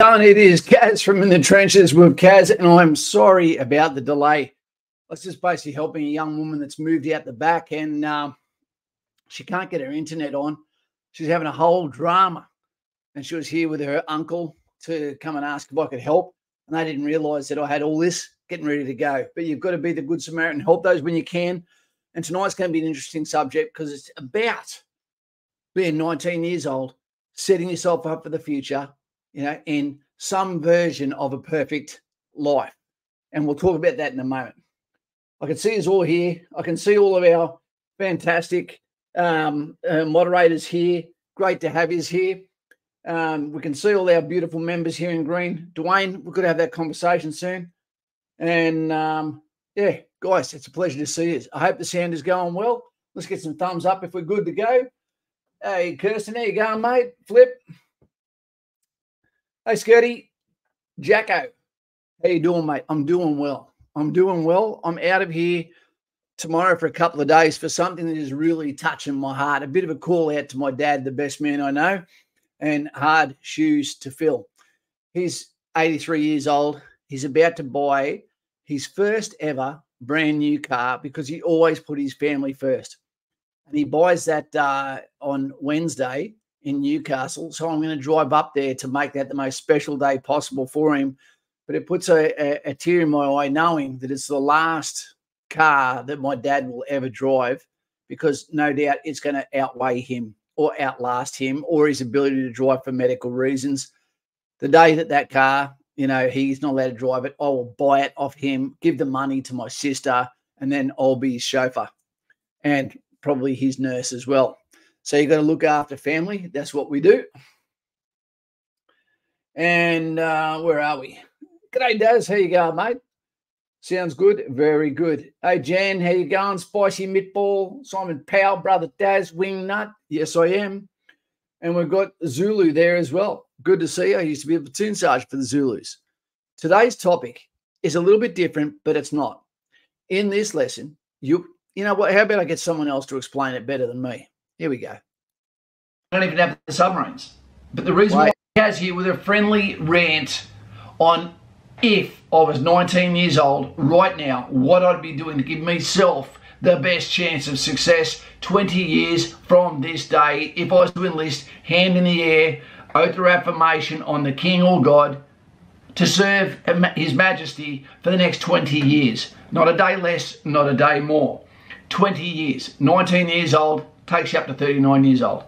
Done. It is Cas from In the Trenches with Cas, and I'm sorry about the delay. I was just basically helping a young woman that's moved out the back, and um, she can't get her internet on. She's having a whole drama, and she was here with her uncle to come and ask if I could help, and they didn't realise that I had all this getting ready to go. But you've got to be the good Samaritan, help those when you can. And tonight's going to be an interesting subject because it's about being 19 years old, setting yourself up for the future, you know, in some version of a perfect life. And we'll talk about that in a moment. I can see us all here. I can see all of our fantastic um, uh, moderators here. Great to have you here. Um, we can see all our beautiful members here in green. Dwayne, we're going to have that conversation soon. And um, yeah, guys, it's a pleasure to see you. I hope the sound is going well. Let's get some thumbs up if we're good to go. Hey, Kirsten, there you go, mate. Flip. Hey, Scotty. Jacko. How you doing, mate? I'm doing well. I'm doing well. I'm out of here tomorrow for a couple of days for something that is really touching my heart. A bit of a call out to my dad, the best man I know, and hard shoes to fill. He's 83 years old. He's about to buy his first ever brand new car because he always put his family first. And he buys that uh, on Wednesday in Newcastle. So I'm going to drive up there to make that the most special day possible for him. But it puts a, a, a tear in my eye knowing that it's the last car that my dad will ever drive because no doubt it's going to outweigh him or outlast him or his ability to drive for medical reasons. The day that that car you know, he's not allowed to drive it. I will buy it off him, give the money to my sister, and then I'll be his chauffeur and probably his nurse as well. So you got to look after family. That's what we do. And uh, where are we? G'day, Daz. How you going, mate? Sounds good. Very good. Hey, Jan, how you going? Spicy meatball. Simon Powell, brother Daz, wing nut. Yes, I am. And we've got Zulu there as well. Good to see you. I used to be a platoon sergeant for the Zulus. Today's topic is a little bit different, but it's not. In this lesson, you you know what? How about I get someone else to explain it better than me? Here we go. I don't even have the submarines. But the reason Wait. why he has here with a friendly rant on if I was 19 years old right now, what I'd be doing to give myself the best chance of success 20 years from this day if I was to enlist hand in the air, oath or affirmation on the King or God to serve His Majesty for the next 20 years. Not a day less, not a day more. 20 years. 19 years old, takes you up to 39 years old.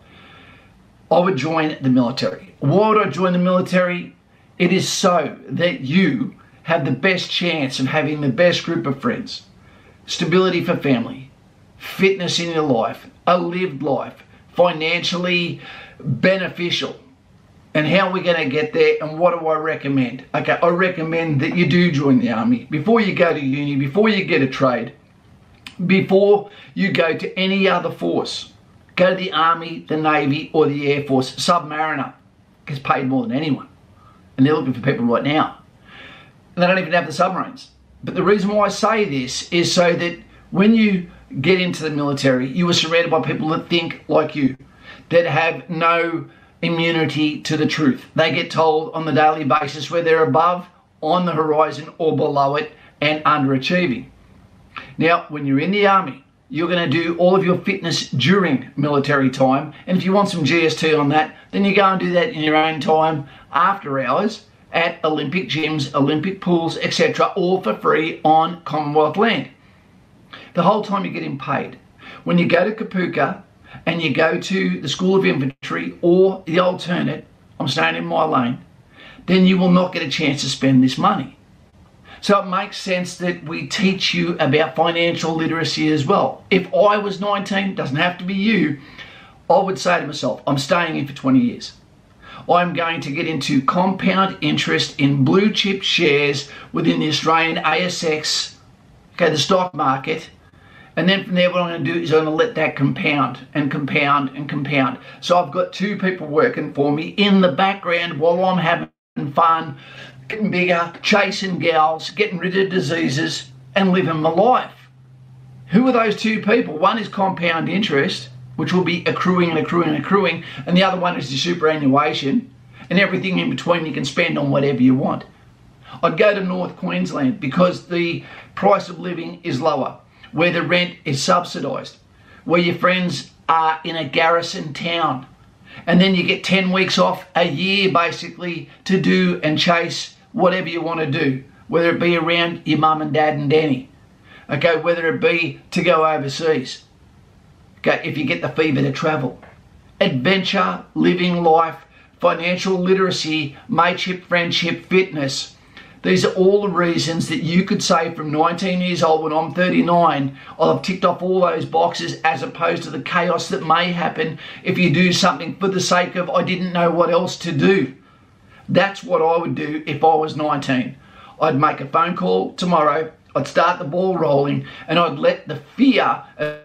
I would join the military. Why would I join the military? It is so that you have the best chance of having the best group of friends stability for family, fitness in your life, a lived life, financially beneficial. And how are we going to get there and what do I recommend? Okay, I recommend that you do join the army before you go to uni, before you get a trade, before you go to any other force. Go to the army, the navy, or the air force. Submariner gets paid more than anyone. And they're looking for people right now. And they don't even have the submarines. But the reason why I say this is so that when you get into the military, you are surrounded by people that think like you, that have no immunity to the truth. They get told on the daily basis where they're above, on the horizon, or below it, and underachieving. Now, when you're in the army, you're going to do all of your fitness during military time. And if you want some GST on that, then you go and do that in your own time after hours at Olympic gyms, Olympic pools, etc., all for free on Commonwealth land. The whole time you're getting paid. When you go to Kapooka and you go to the School of Infantry or the alternate, I'm staying in my lane, then you will not get a chance to spend this money. So it makes sense that we teach you about financial literacy as well. If I was 19, doesn't have to be you, I would say to myself, I'm staying in for 20 years. I'm going to get into compound interest in blue chip shares within the Australian ASX, okay, the stock market. And then from there, what I'm going to do is I'm going to let that compound and compound and compound. So I've got two people working for me in the background while I'm having fun, getting bigger, chasing gals, getting rid of diseases, and living my life. Who are those two people? One is compound interest, which will be accruing and accruing and accruing, and the other one is the superannuation. and everything in between you can spend on whatever you want. I'd go to North Queensland because the price of living is lower, where the rent is subsidised, where your friends are in a garrison town, and then you get 10 weeks off a year basically to do and chase whatever you want to do, whether it be around your mum and dad and Danny, okay, whether it be to go overseas, okay, if you get the fever to travel. Adventure, living life, financial literacy, mateship, friendship, fitness. These are all the reasons that you could say from 19 years old when I'm 39, I'll have ticked off all those boxes as opposed to the chaos that may happen if you do something for the sake of I didn't know what else to do. That's what I would do if I was 19. I'd make a phone call tomorrow, I'd start the ball rolling, and I'd let the fear of,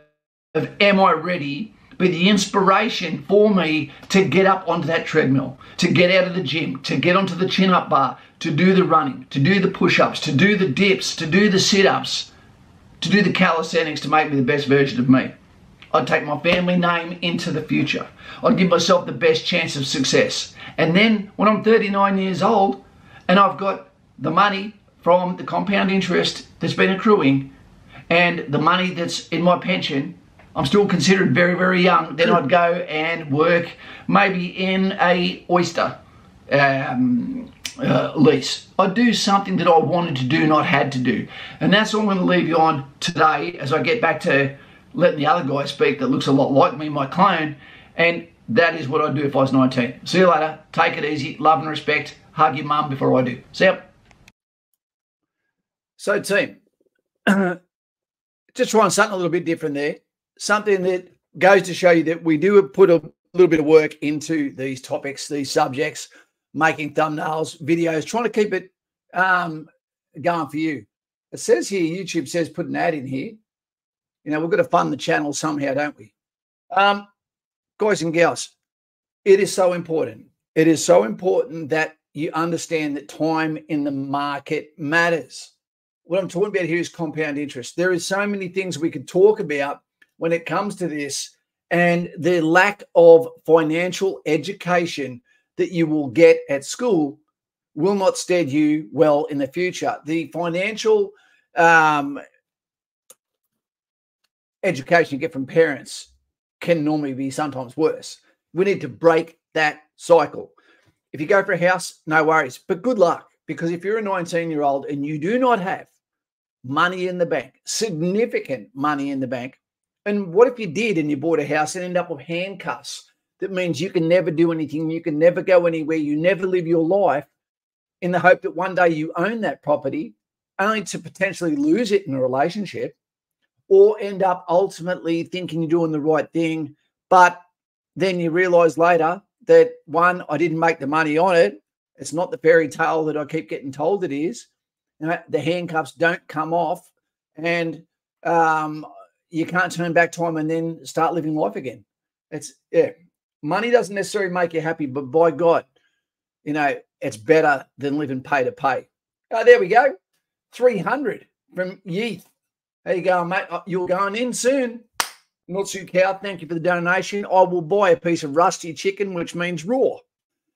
of am I ready be the inspiration for me to get up onto that treadmill, to get out of the gym, to get onto the chin up bar, to do the running, to do the push ups, to do the dips, to do the sit ups, to do the calisthenics to make me the best version of me. I'd take my family name into the future. I'd give myself the best chance of success. And then when I'm 39 years old and I've got the money from the compound interest that's been accruing and the money that's in my pension I'm still considered very, very young, then I'd go and work maybe in a oyster um, uh, lease. I'd do something that I wanted to do, not had to do. And that's all I'm going to leave you on today as I get back to letting the other guy speak that looks a lot like me, my clone. And that is what I'd do if I was 19. See you later. Take it easy. Love and respect. Hug your mum before I do. See ya. So, team, just trying something a little bit different there something that goes to show you that we do put a little bit of work into these topics, these subjects, making thumbnails, videos, trying to keep it um, going for you. It says here, YouTube says put an ad in here. You know, we've got to fund the channel somehow, don't we? Um, guys and gals, it is so important. It is so important that you understand that time in the market matters. What I'm talking about here is compound interest. There is so many things we could talk about when it comes to this and the lack of financial education that you will get at school will not stead you well in the future. The financial um, education you get from parents can normally be sometimes worse. We need to break that cycle. If you go for a house, no worries, but good luck because if you're a 19 year old and you do not have money in the bank, significant money in the bank, and what if you did and you bought a house and end up with handcuffs? That means you can never do anything, you can never go anywhere, you never live your life in the hope that one day you own that property, only to potentially lose it in a relationship or end up ultimately thinking you're doing the right thing. But then you realize later that one, I didn't make the money on it. It's not the fairy tale that I keep getting told it is. the handcuffs don't come off. And um, you can't turn back time and then start living life again. It's yeah, money doesn't necessarily make you happy, but by God, you know, it's better than living pay to pay. Oh, there we go. 300 from Yeeth. There you go, mate. Uh, you're going in soon. Nutsu Cow, thank you for the donation. I will buy a piece of rusty chicken, which means raw.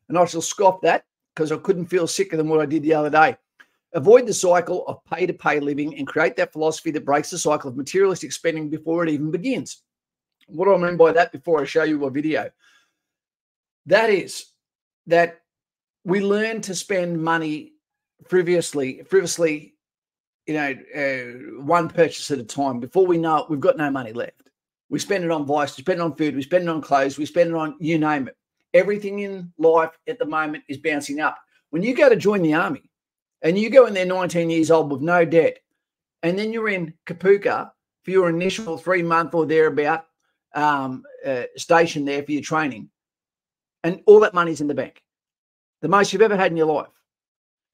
And I shall scoff that because I couldn't feel sicker than what I did the other day. Avoid the cycle of pay to pay living and create that philosophy that breaks the cycle of materialistic spending before it even begins. What do I mean by that before I show you a video? That is that we learn to spend money frivolously, frivolously, you know, uh, one purchase at a time. Before we know it, we've got no money left. We spend it on vice, we spend it on food, we spend it on clothes, we spend it on you name it. Everything in life at the moment is bouncing up. When you go to join the army, and you go in there 19 years old with no debt, and then you're in Kapooka for your initial three month or thereabout um, uh, station there for your training, and all that money's in the bank, the most you've ever had in your life.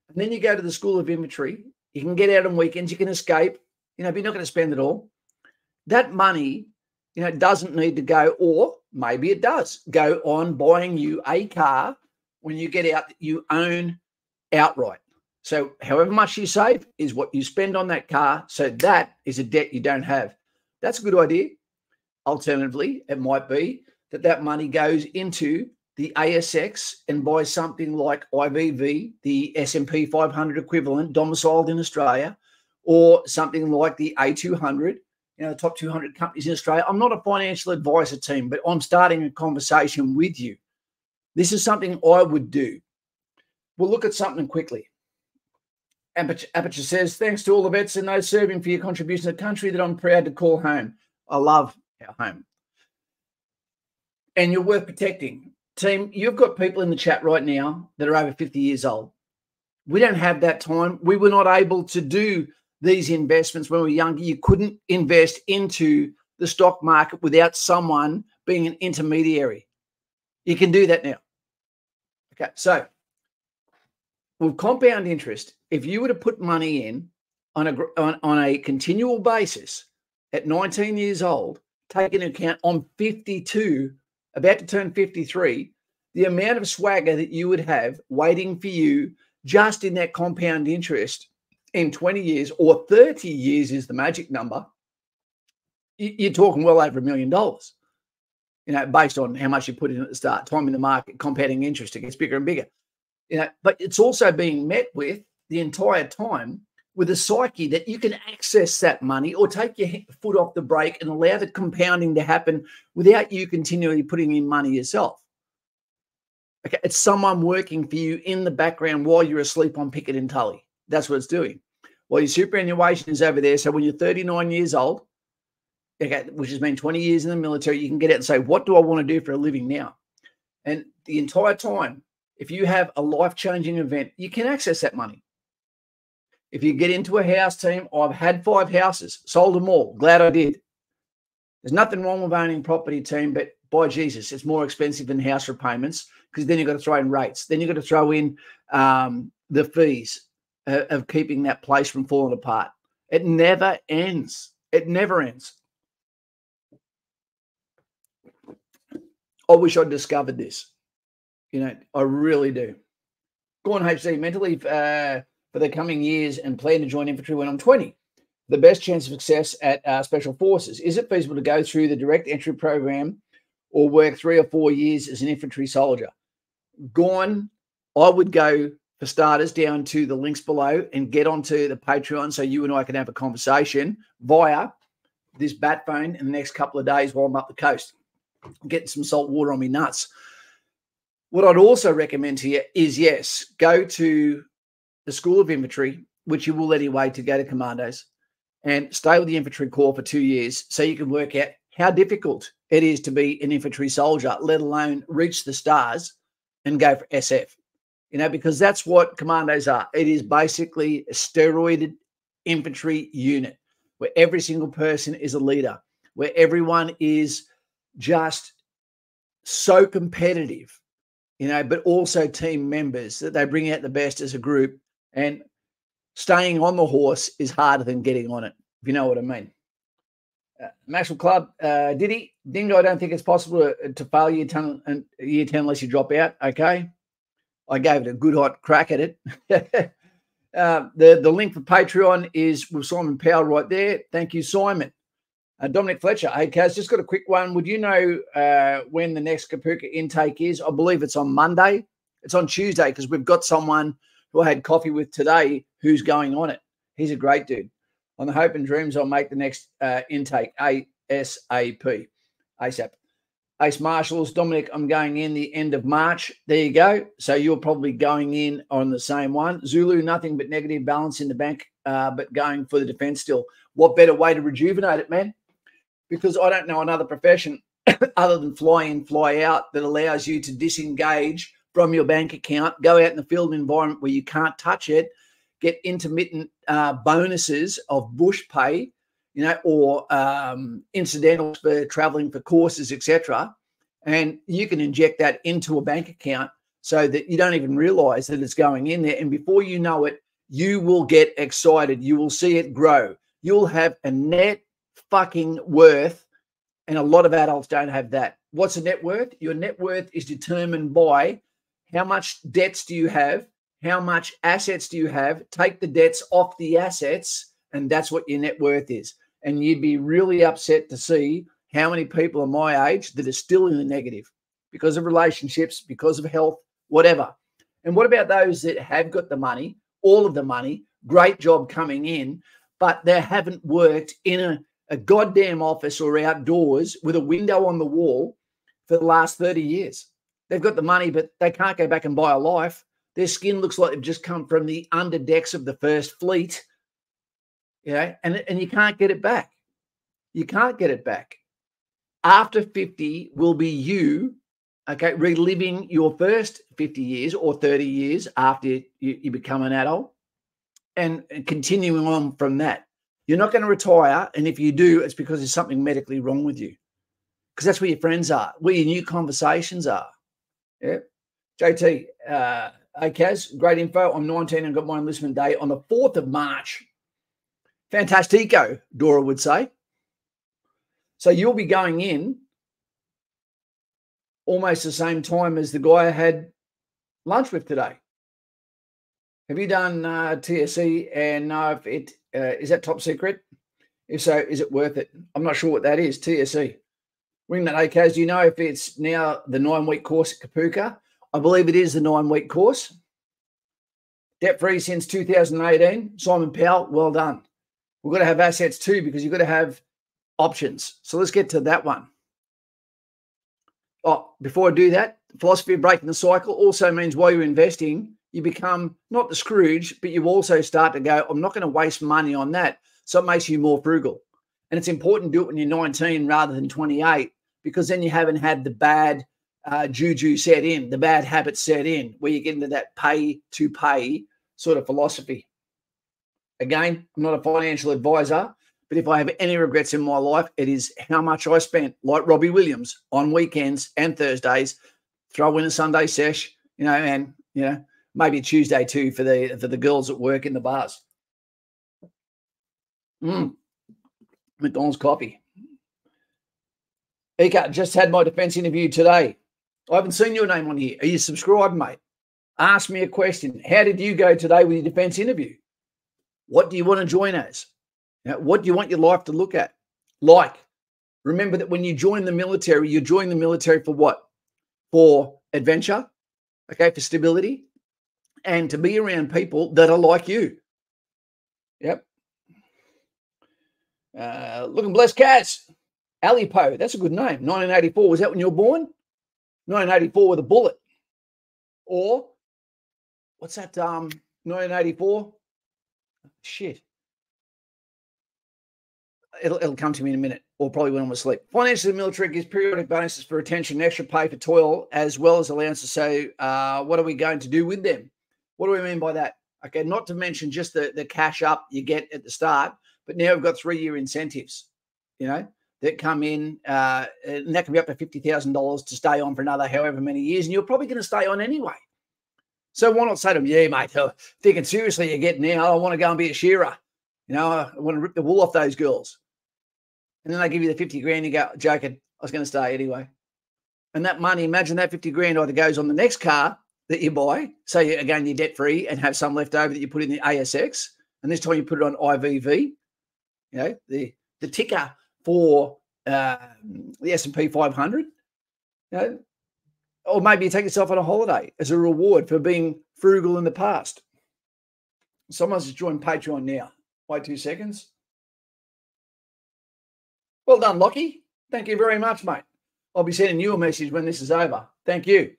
And then you go to the School of Infantry. You can get out on weekends. You can escape. You know, but you're not going to spend it all. That money, you know, doesn't need to go, or maybe it does go on buying you a car when you get out that you own outright. So, however much you save is what you spend on that car. So, that is a debt you don't have. That's a good idea. Alternatively, it might be that that money goes into the ASX and buy something like IVV, the S&P 500 equivalent, domiciled in Australia, or something like the A200, you know, the top 200 companies in Australia. I'm not a financial advisor team, but I'm starting a conversation with you. This is something I would do. We'll look at something quickly. Aperture, says, thanks to all the vets and those serving for your contribution to the country that I'm proud to call home. I love our home. And you're worth protecting. Team, you've got people in the chat right now that are over 50 years old. We don't have that time. We were not able to do these investments when we were younger. You couldn't invest into the stock market without someone being an intermediary. You can do that now. Okay, so with compound interest, if you were to put money in on a on, on a continual basis at 19 years old, take into account on 52, about to turn 53, the amount of swagger that you would have waiting for you just in that compound interest in 20 years or 30 years is the magic number, you're talking well over a million dollars. You know, based on how much you put in at the start, time in the market, compounding interest, it gets bigger and bigger. You know, but it's also being met with the entire time with a psyche that you can access that money or take your foot off the brake and allow the compounding to happen without you continually putting in money yourself. Okay, it's someone working for you in the background while you're asleep on Pickett and Tully. That's what it's doing. Well, your superannuation is over there. So when you're 39 years old, okay, which has been 20 years in the military, you can get out and say, What do I want to do for a living now? And the entire time, if you have a life changing event, you can access that money. If you get into a house team, I've had five houses, sold them all. Glad I did. There's nothing wrong with owning property team, but by Jesus, it's more expensive than house repayments because then you've got to throw in rates. Then you've got to throw in um, the fees of, of keeping that place from falling apart. It never ends. It never ends. I wish I'd discovered this. You know, I really do. Go on, HC, mentally uh, for the coming years and plan to join infantry when I'm 20. The best chance of success at uh, Special Forces. Is it feasible to go through the direct entry program or work three or four years as an infantry soldier? Gone, I would go for starters down to the links below and get onto the Patreon so you and I can have a conversation via this bat phone in the next couple of days while I'm up the coast, getting some salt water on me nuts. What I'd also recommend you is yes, go to the School of Infantry, which you will anyway to go to commandos, and stay with the infantry corps for two years so you can work out how difficult it is to be an infantry soldier, let alone reach the stars and go for SF. You know, because that's what commandos are. It is basically a steroided infantry unit where every single person is a leader, where everyone is just so competitive, you know, but also team members that they bring out the best as a group and staying on the horse is harder than getting on it, if you know what I mean. Uh, Maxwell Club, uh, Diddy, Dingo, I don't think it's possible to, to fail year 10, year 10 unless you drop out. Okay. I gave it a good hot crack at it. uh, the, the link for Patreon is with Simon Powell right there. Thank you, Simon. Uh, Dominic Fletcher, hey, Cas, just got a quick one. Would you know uh, when the next Kapooka intake is? I believe it's on Monday. It's on Tuesday because we've got someone – who I had coffee with today who's going on it. He's a great dude. On the hope and dreams, I'll make the next uh, intake ASAP. ASAP. Ace Marshals, Dominic, I'm going in the end of March. There you go. So you're probably going in on the same one. Zulu, nothing but negative balance in the bank, uh, but going for the defense still. What better way to rejuvenate it, man? Because I don't know another profession other than fly in, fly out that allows you to disengage from your bank account, go out in the field environment where you can't touch it, get intermittent uh, bonuses of bush pay, you know, or um, incidentals for traveling for courses, etc. And you can inject that into a bank account so that you don't even realize that it's going in there. And before you know it, you will get excited. You will see it grow. You'll have a net fucking worth. And a lot of adults don't have that. What's a net worth? Your net worth is determined by how much debts do you have? How much assets do you have? Take the debts off the assets, and that's what your net worth is. And you'd be really upset to see how many people are my age that are still in the negative. because of relationships, because of health, whatever. And what about those that have got the money, all of the money, great job coming in, but they haven't worked in a, a goddamn office or outdoors with a window on the wall for the last 30 years? They've got the money, but they can't go back and buy a life. Their skin looks like they've just come from the under decks of the first fleet. Know, and, and you can't get it back. You can't get it back. After 50 will be you okay, reliving your first 50 years or 30 years after you, you become an adult and, and continuing on from that. You're not going to retire. And if you do, it's because there's something medically wrong with you. Because that's where your friends are, where your new conversations are. Yeah. JT, uh, hey, Cas, great info. I'm 19 and got my enlistment day on the 4th of March. Fantastico, Dora would say. So you'll be going in almost the same time as the guy I had lunch with today. Have you done uh, and know if it uh, is that top secret? If so, is it worth it? I'm not sure what that is. TSC. Ring that AKs. Do you know if it's now the nine week course at Kapooka? I believe it is the nine week course. Debt free since 2018. Simon Powell, well done. We've got to have assets too because you've got to have options. So let's get to that one. Oh, before I do that, philosophy of breaking the cycle also means while you're investing, you become not the Scrooge, but you also start to go, I'm not going to waste money on that. So it makes you more frugal. And it's important to do it when you're 19 rather than 28, because then you haven't had the bad uh, juju set in, the bad habits set in, where you get into that pay to pay sort of philosophy. Again, I'm not a financial advisor, but if I have any regrets in my life, it is how much I spent, like Robbie Williams, on weekends and Thursdays, throw in a Sunday sesh, you know, and you know, maybe Tuesday too for the for the girls at work in the bars. Mm. McDonald's coffee. Eka, just had my defense interview today. I haven't seen your name on here. Are you subscribed, mate? Ask me a question. How did you go today with your defense interview? What do you want to join as? Now, what do you want your life to look at? Like, remember that when you join the military, you join the military for what? For adventure, okay, for stability, and to be around people that are like you. Yep. Uh, looking blessed cats. Alipo, that's a good name. 1984. Was that when you were born? 1984 with a bullet. Or what's that? Um, 1984. Shit it'll, it'll come to me in a minute, or probably when I'm asleep. Financially, the military gives periodic bonuses for retention, extra pay for toil, as well as allowances. So, uh, what are we going to do with them? What do we mean by that? Okay, not to mention just the, the cash up you get at the start, but now we've got three year incentives, you know, that come in, uh, and that can be up to $50,000 to stay on for another however many years. And you're probably going to stay on anyway. So why not say to them, yeah, mate, thinking seriously you're getting now, I want to go and be a shearer. You know, I want to rip the wool off those girls. And then they give you the 50 grand, you go, joking, I was going to stay anyway. And that money, imagine that 50 grand either goes on the next car that you buy. So you, again, you're debt free and have some left over that you put in the ASX. And this time you put it on IVV, you know, the, the ticker for uh, the S&P 500. You know, or maybe you take yourself on a holiday as a reward for being frugal in the past. Someone's just joined Patreon now. Wait two seconds. Well done, Lockie. Thank you very much, mate. I'll be sending you a message when this is over. Thank you.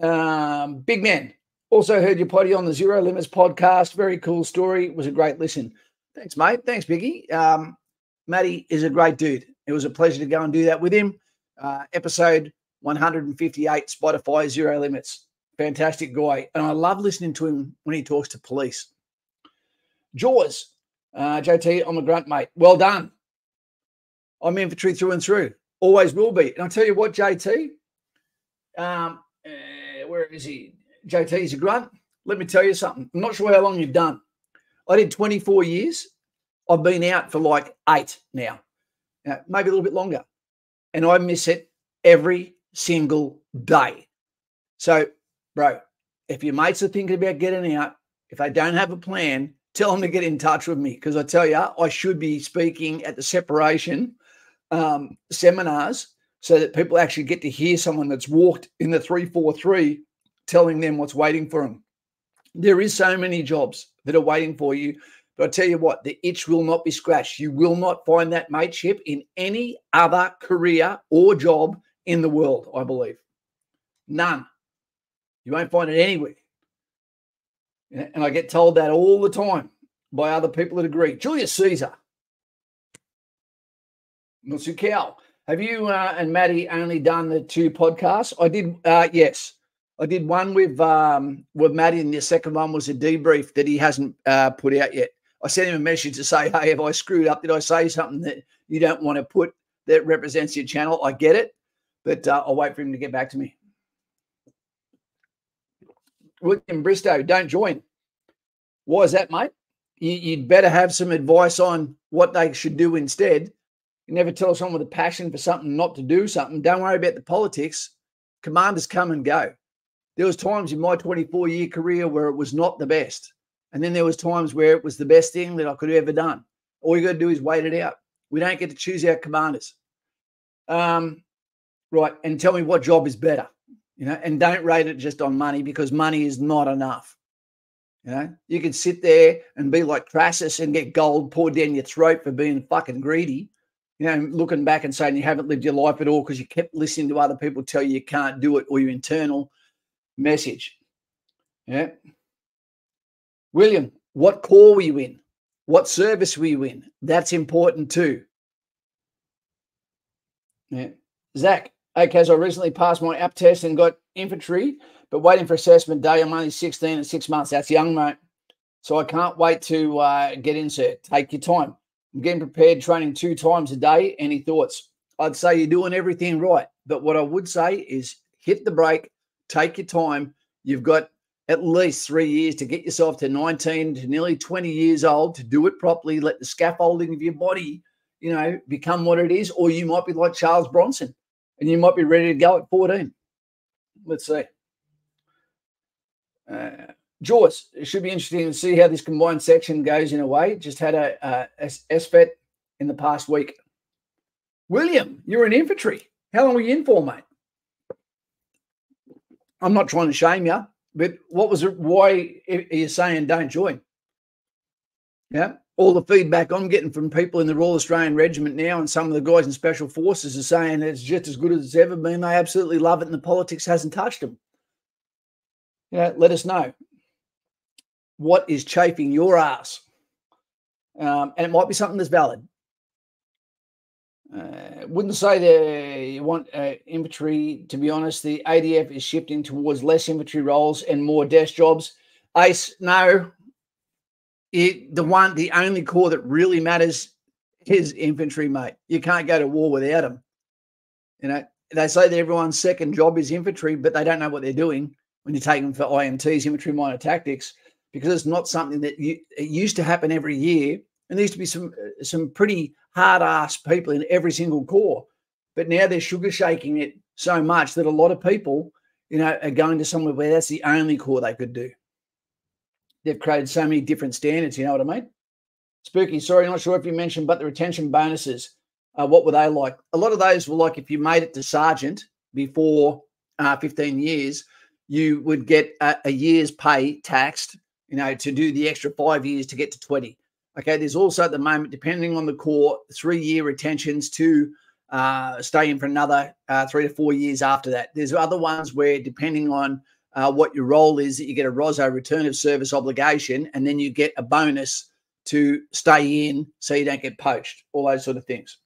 Um, big man. Also heard your potty on the Zero Limits podcast. Very cool story. It was a great listen. Thanks, mate. Thanks, Biggie. Um, Matty is a great dude. It was a pleasure to go and do that with him. Uh, episode 158, Spotify Zero Limits. Fantastic guy. And I love listening to him when he talks to police. Jaws. Uh, JT, I'm a grunt, mate. Well done. I'm infantry through and through. Always will be. And I'll tell you what, JT, um, uh, where is he? JT, he's a grunt. Let me tell you something. I'm not sure how long you've done. I did 24 years. I've been out for like eight now, maybe a little bit longer. And I miss it every single day. So, bro, if your mates are thinking about getting out, if they don't have a plan, tell them to get in touch with me because I tell you, I should be speaking at the separation um, seminars so that people actually get to hear someone that's walked in the 343 telling them what's waiting for them. There is so many jobs that are waiting for you. But I tell you what, the itch will not be scratched. You will not find that mateship in any other career or job in the world, I believe. None. You won't find it anywhere. And I get told that all the time by other people that agree. Julius Caesar. Nutsu Cow. Have you uh, and Maddie only done the two podcasts? I did, uh, yes. I did one with um, with Maddie, and the second one was a debrief that he hasn't uh, put out yet. I sent him a message to say, "Hey, have I screwed up? Did I say something that you don't want to put that represents your channel?" I get it, but uh, I'll wait for him to get back to me. William Bristow, don't join. Why is that, mate? You, would better have some advice on what they should do instead. You never tell someone with a passion for something not to do something. Don't worry about the politics. Commanders come and go. There was times in my 24 year career where it was not the best. And then there was times where it was the best thing that I could have ever done. All you got to do is wait it out. We don't get to choose our commanders. Um, right. And tell me what job is better, you know, and don't rate it just on money because money is not enough. You know, you could sit there and be like Crassus and get gold poured down your throat for being fucking greedy. You know, looking back and saying you haven't lived your life at all because you kept listening to other people tell you you can't do it or your internal message. Yeah. William, what corps were you in? What service were you in? That's important too. Yeah. Zach, okay, so I recently passed my app test and got infantry but waiting for assessment day. I'm only 16 and six months. That's young, mate. So I can't wait to uh, get into Take your time. I'm getting prepared, training two times a day. Any thoughts? I'd say you're doing everything right. But what I would say is hit the brake, take your time. You've got at least three years to get yourself to 19 to nearly 20 years old to do it properly. Let the scaffolding of your body, you know, become what it is. Or you might be like Charles Bronson and you might be ready to go at 14. Let's see. Uh, Jaws, it should be interesting to see how this combined section goes in a way. Just had a, a, a SFET in the past week. William, you're in infantry. How long were you in for, mate? I'm not trying to shame you, but what was it? Why are you saying don't join? Yeah. All the feedback I'm getting from people in the Royal Australian Regiment now and some of the guys in Special Forces are saying it's just as good as it's ever been. They absolutely love it and the politics hasn't touched them Yeah. let us know what is chafing your ass. Um, and it might be something that's valid. Uh, wouldn't say you want uh, infantry. To be honest, the ADF is shifting towards less infantry roles and more desk jobs. Ace, no. It, the one, the only corps that really matters is infantry, mate. You can't go to war without them. You know, they say that everyone's second job is infantry, but they don't know what they're doing when you take them for IMTs, infantry minor tactics, because it's not something that you, it used to happen every year. And there used to be some uh, some pretty hard ass people in every single corps, but now they're sugar shaking it so much that a lot of people, you know, are going to somewhere where that's the only corps they could do. They've created so many different standards. You know what I mean? Spooky, sorry, not sure if you mentioned, but the retention bonuses, uh, what were they like? A lot of those were like if you made it to sergeant before uh, 15 years, you would get a, a, year's pay taxed, you know, to do the extra five years to get to 20. Okay. There's also at the moment, depending on the corps, three year retentions to uh, stay in for another uh, three to four years after that. There's other ones where, depending on uh, what your role is, that you get a ROSO return of service obligation, and then you get a bonus to stay in so you don't get poached, all those sort of things.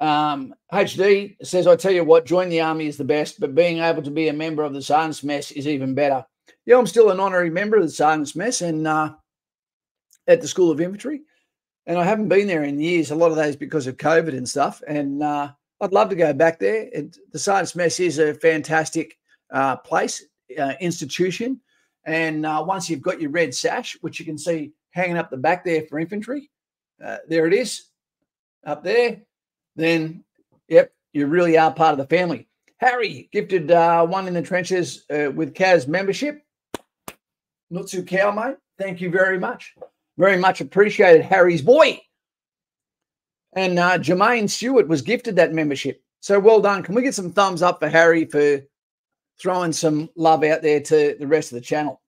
Um, HD says, I tell you what, join the army is the best, but being able to be a member of the Sergeant's Mess is even better. Yeah, I'm still an honorary member of the Sergeant's Mess and uh, at the School of Infantry. And I haven't been there in years. A lot of those because of COVID and stuff. And uh, I'd love to go back there. It, the Sergeant's Mess is a fantastic uh, place, uh, institution. And uh, once you've got your red sash, which you can see hanging up the back there for infantry, uh, there it is up there then yep, you really are part of the family. Harry gifted uh, one in the trenches with Cas membership. Not Nutsu Cow, mate. Thank you very much. Very much appreciated, Harry's boy. And uh, Jermaine Stewart was gifted that membership. So well done. Can we get some thumbs up for Harry for throwing some love out there to the rest of the channel?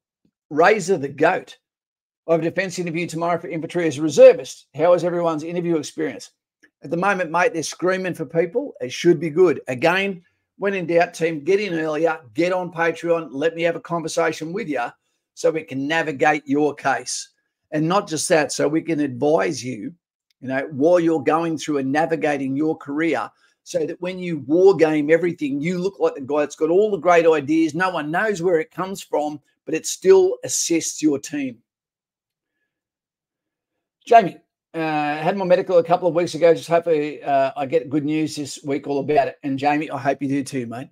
Razor the Goat. I have a defence interview tomorrow for infantry as a reservist. How is everyone's interview experience? At the moment, mate, they're screaming for people. It should be good. Again, when in doubt, team, get in earlier, get on Patreon, let me have a conversation with you so we can navigate your case. And not just that, so we can advise you, you know, while you're going through and navigating your career, so that when you war game everything, you look like the guy that's got all the great ideas. No one knows where it comes from, but it still assists your team. Jamie, uh, had my medical a couple of weeks ago. Just hopefully uh, I get good news this week all about it. And Jamie, I hope you do too, mate.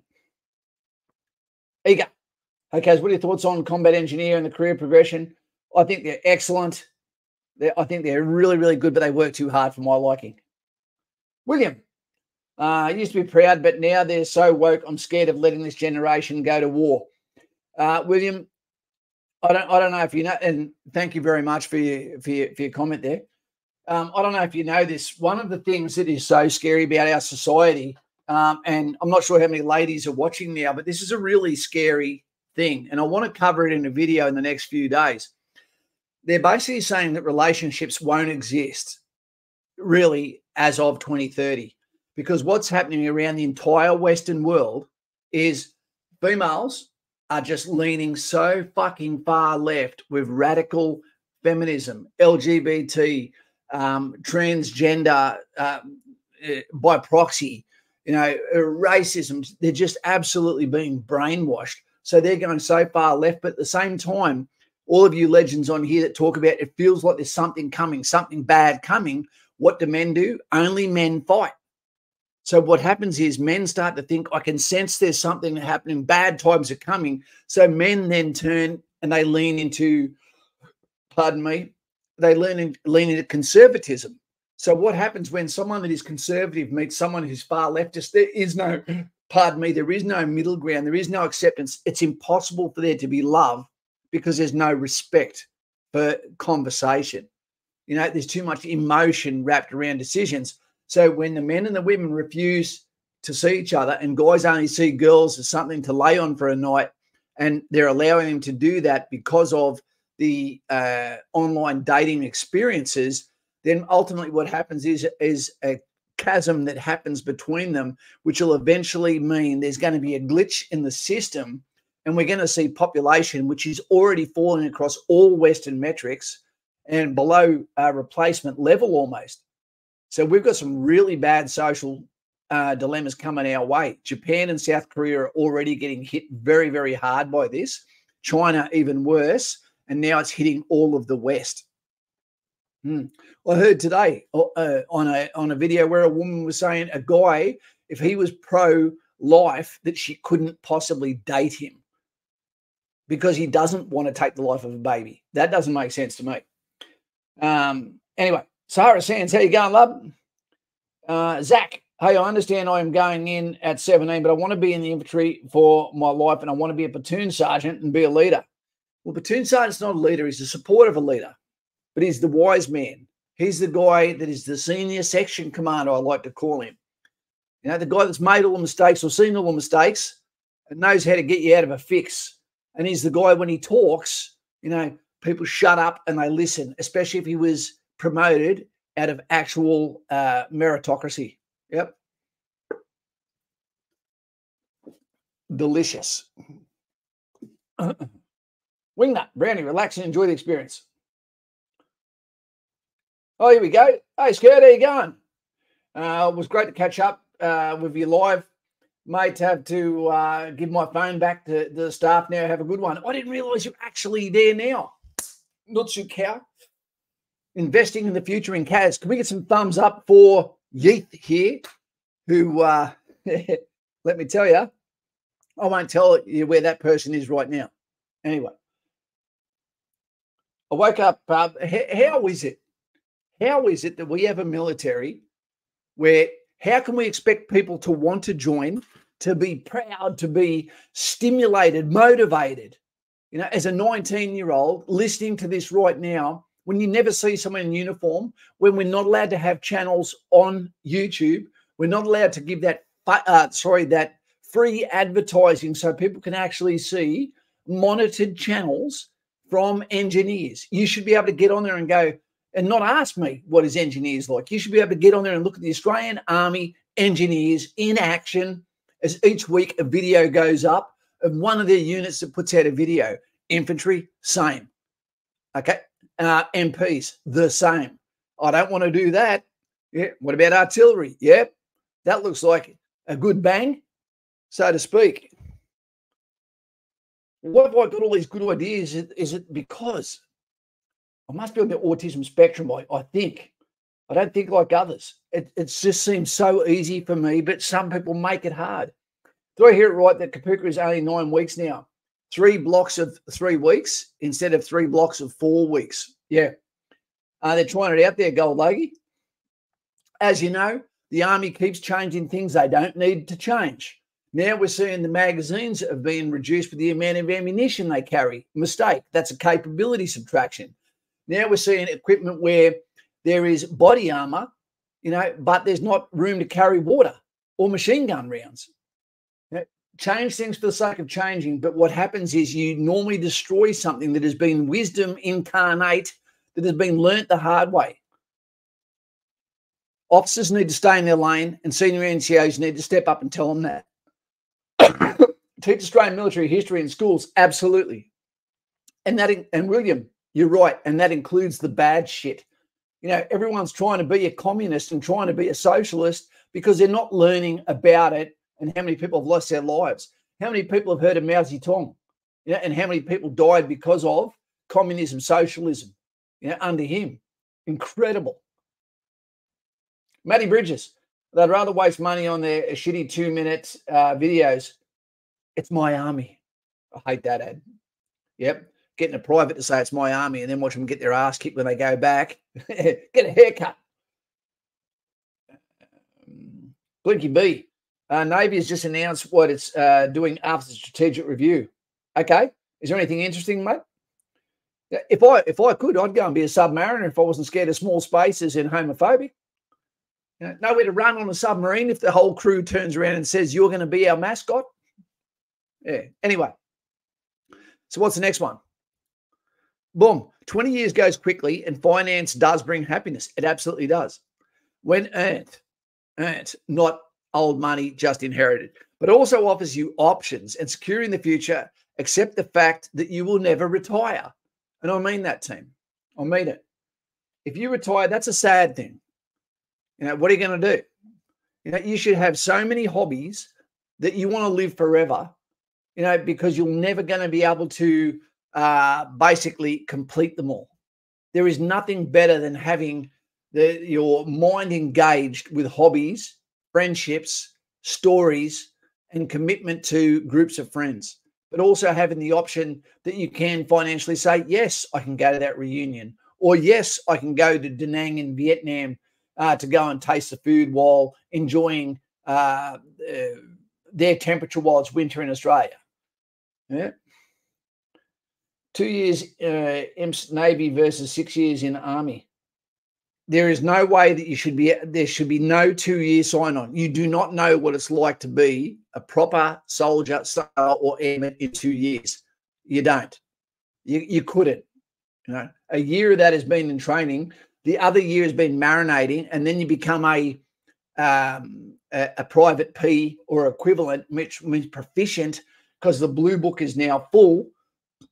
Eager. Okay, so what are your thoughts on combat engineer and the career progression? I think they're excellent. They're, I think they're really, really good, but they work too hard for my liking. William, uh, used to be proud, but now they're so woke. I'm scared of letting this generation go to war. Uh, William, I don't, I don't know if you know, and thank you very much for your for your, for your comment there. Um, I don't know if you know this. One of the things that is so scary about our society, um, and I'm not sure how many ladies are watching now, but this is a really scary thing, and I want to cover it in a video in the next few days. They're basically saying that relationships won't exist really as of 2030 because what's happening around the entire Western world is females are just leaning so fucking far left with radical feminism, LGBT, um, transgender uh, by proxy, you know, uh, racism. They're just absolutely being brainwashed. So they're going so far left. But at the same time, all of you legends on here that talk about it feels like there's something coming, something bad coming. What do men do? Only men fight. So what happens is men start to think, I can sense there's something happening, bad times are coming. So men then turn and they lean into, pardon me, they lean, in, lean into conservatism. So what happens when someone that is conservative meets someone who's far leftist? There is no, pardon me, there is no middle ground. There is no acceptance. It's impossible for there to be love because there's no respect for conversation. You know, there's too much emotion wrapped around decisions. So when the men and the women refuse to see each other and guys only see girls as something to lay on for a night, and they're allowing them to do that because of the uh, online dating experiences, then ultimately what happens is is a chasm that happens between them, which will eventually mean there's going to be a glitch in the system, and we're going to see population which is already falling across all Western metrics and below uh, replacement level almost. So we've got some really bad social uh, dilemmas coming our way. Japan and South Korea are already getting hit very, very hard by this. China even worse and now it's hitting all of the West. Hmm. I heard today uh, on a on a video where a woman was saying a guy, if he was pro life, that she couldn't possibly date him because he doesn't want to take the life of a baby. That doesn't make sense to me. Um, anyway, Sahara Sands, how you going, love? Uh, Zach, hey, I understand I am going in at 17, but I want to be in the infantry for my life and I want to be a platoon sergeant and be a leader. Well, platoon sergeant's not a leader, he's the support of a leader, but he's the wise man. He's the guy that is the senior section commander, I like to call him. You know, the guy that's made all the mistakes or seen all the mistakes and knows how to get you out of a fix. And he's the guy when he talks, you know, people shut up and they listen, especially if he was promoted out of actual uh, meritocracy. Yep. Delicious. Wingnut, Brownie, relax and enjoy the experience. Oh, here we go. Hey, Skirt, how you going? Uh, it was great to catch up uh, with you live. Mate, have to uh, give my phone back to, the staff now. Have a good one. I didn't realize you're actually there now. Not so cow. Investing in the future in CAS. Can we get some thumbs up for Yeeth here? Who, uh, let me tell you, I won't tell you where that person is right now. Anyway, I woke up. Uh, how is it? How is it that we have a military where how can we expect people to want to join, to be proud, to be stimulated, motivated? You know, as a 19 year old listening to this right now, when you never see someone in uniform, when we're not allowed to have channels on YouTube, we're not allowed to give that, uh, sorry, that free advertising so people can actually see monitored channels from engineers. You should be able to get on there and go and not ask me what his engineers like. You should be able to get on there and look at the Australian Army engineers in action as each week a video goes up of one of their units that puts out a video. Infantry, same. Okay. Uh, MPs, the same. I don't want to do that. Yeah. What about artillery? Yeah. That looks like a good bang, so to speak. What have I got all these good ideas? Is it because I must be on the autism spectrum? I, I think. I don't think like others. It, it just seems so easy for me, but some people make it hard. Do I hear it right that Kapooka is only nine weeks now? Three blocks of three weeks instead of three blocks of four weeks. Yeah. Uh, they're trying it out there, Gold Logie. As you know, the army keeps changing things they don't need to change. Now we're seeing the magazines have been reduced for the amount of ammunition they carry. Mistake. That's a capability subtraction. Now we're seeing equipment where there is body armor, you know, but there's not room to carry water or machine gun rounds change things for the sake of changing. But what happens is you normally destroy something that has been wisdom incarnate, that has been learnt the hard way. Officers need to stay in their lane, and senior NCOs need to step up and tell them that. Teach Australian military history in schools, absolutely. And that, and William, you're right, and that includes the bad shit. You know, everyone's trying to be a communist and trying to be a socialist because they're not learning about it and how many people have lost their lives. How many people have heard of Mao Zedong? You know, and how many people died because of communism, socialism, you know, under him. Incredible. Matty Bridges, they'd rather waste money on their shitty two minute uh, videos. It's my army. I hate that ad. Yep. Getting a private to say it's my army and then watch them get their ass kicked when they go back. get a haircut. Blinky B, uh, Navy has just announced what it's uh, doing after the strategic review. Okay, is there anything interesting, mate? If I if I could, I'd go and be a submariner if I wasn't scared of small spaces and homophobic. You know, nowhere to run on a submarine if the whole crew turns around and says you're going to be our mascot. Yeah. Anyway, so what's the next one? Boom. 20 years goes quickly and finance does bring happiness. It absolutely does. When earned, earned, not old money just inherited, but also offers you options and securing the future, accept the fact that you will never retire. And I mean that, team. I mean it. If you retire, that's a sad thing. You know, what are you going to do? You know, you should have so many hobbies that you want to live forever, you know, because you're never going to be able to uh, basically complete them all. There is nothing better than having the, your mind engaged with hobbies friendships, stories, and commitment to groups of friends, but also having the option that you can financially say, yes, I can go to that reunion, or yes, I can go to Da Nang in Vietnam uh, to go and taste the food while enjoying uh, uh, their temperature while it's winter in Australia. Yeah. Two years uh, Navy versus six years in Army. There is no way that you should be there should be no two year sign on. You do not know what it's like to be a proper soldier or airman in two years. You don't. You, you couldn't you know. A year of that has been in training the other year has been marinating and then you become a um, a, a private p or equivalent which means proficient because the blue book is now full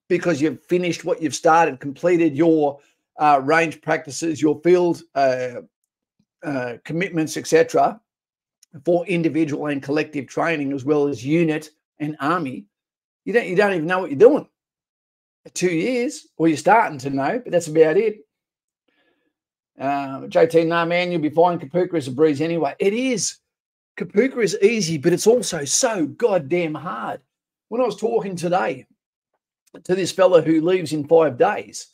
because you've finished what you've started completed your uh, range practices, your field uh, uh, commitments, etc., for individual and collective training, as well as unit and army, you don't you don't even know what you're doing. Two years, or you're starting to know, but that's about it. Uh, JT, no man, you'll be fine. Kapooka is a breeze anyway. It is. Kapooka is easy, but it's also so goddamn hard. When I was talking today to this fellow who leaves in five days,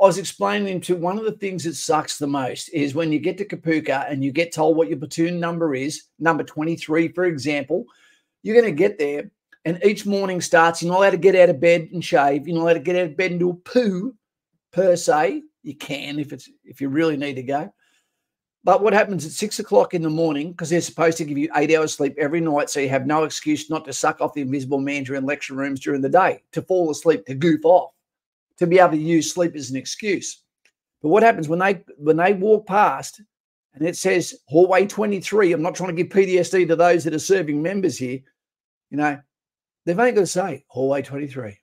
I was explaining to one of the things that sucks the most is when you get to Kapooka and you get told what your platoon number is, number 23, for example, you're going to get there and each morning starts, you're not allowed to get out of bed and shave. You're not allowed to get out of bed and do a poo per se. You can if it's if you really need to go. But what happens at six o'clock in the morning, because they're supposed to give you eight hours sleep every night, so you have no excuse not to suck off the invisible man during lecture rooms during the day, to fall asleep, to goof off, to be able to use sleep as an excuse. But what happens when they when they walk past and it says hallway 23? I'm not trying to give PTSD to those that are serving members here. You know, they've only got to say hallway 23.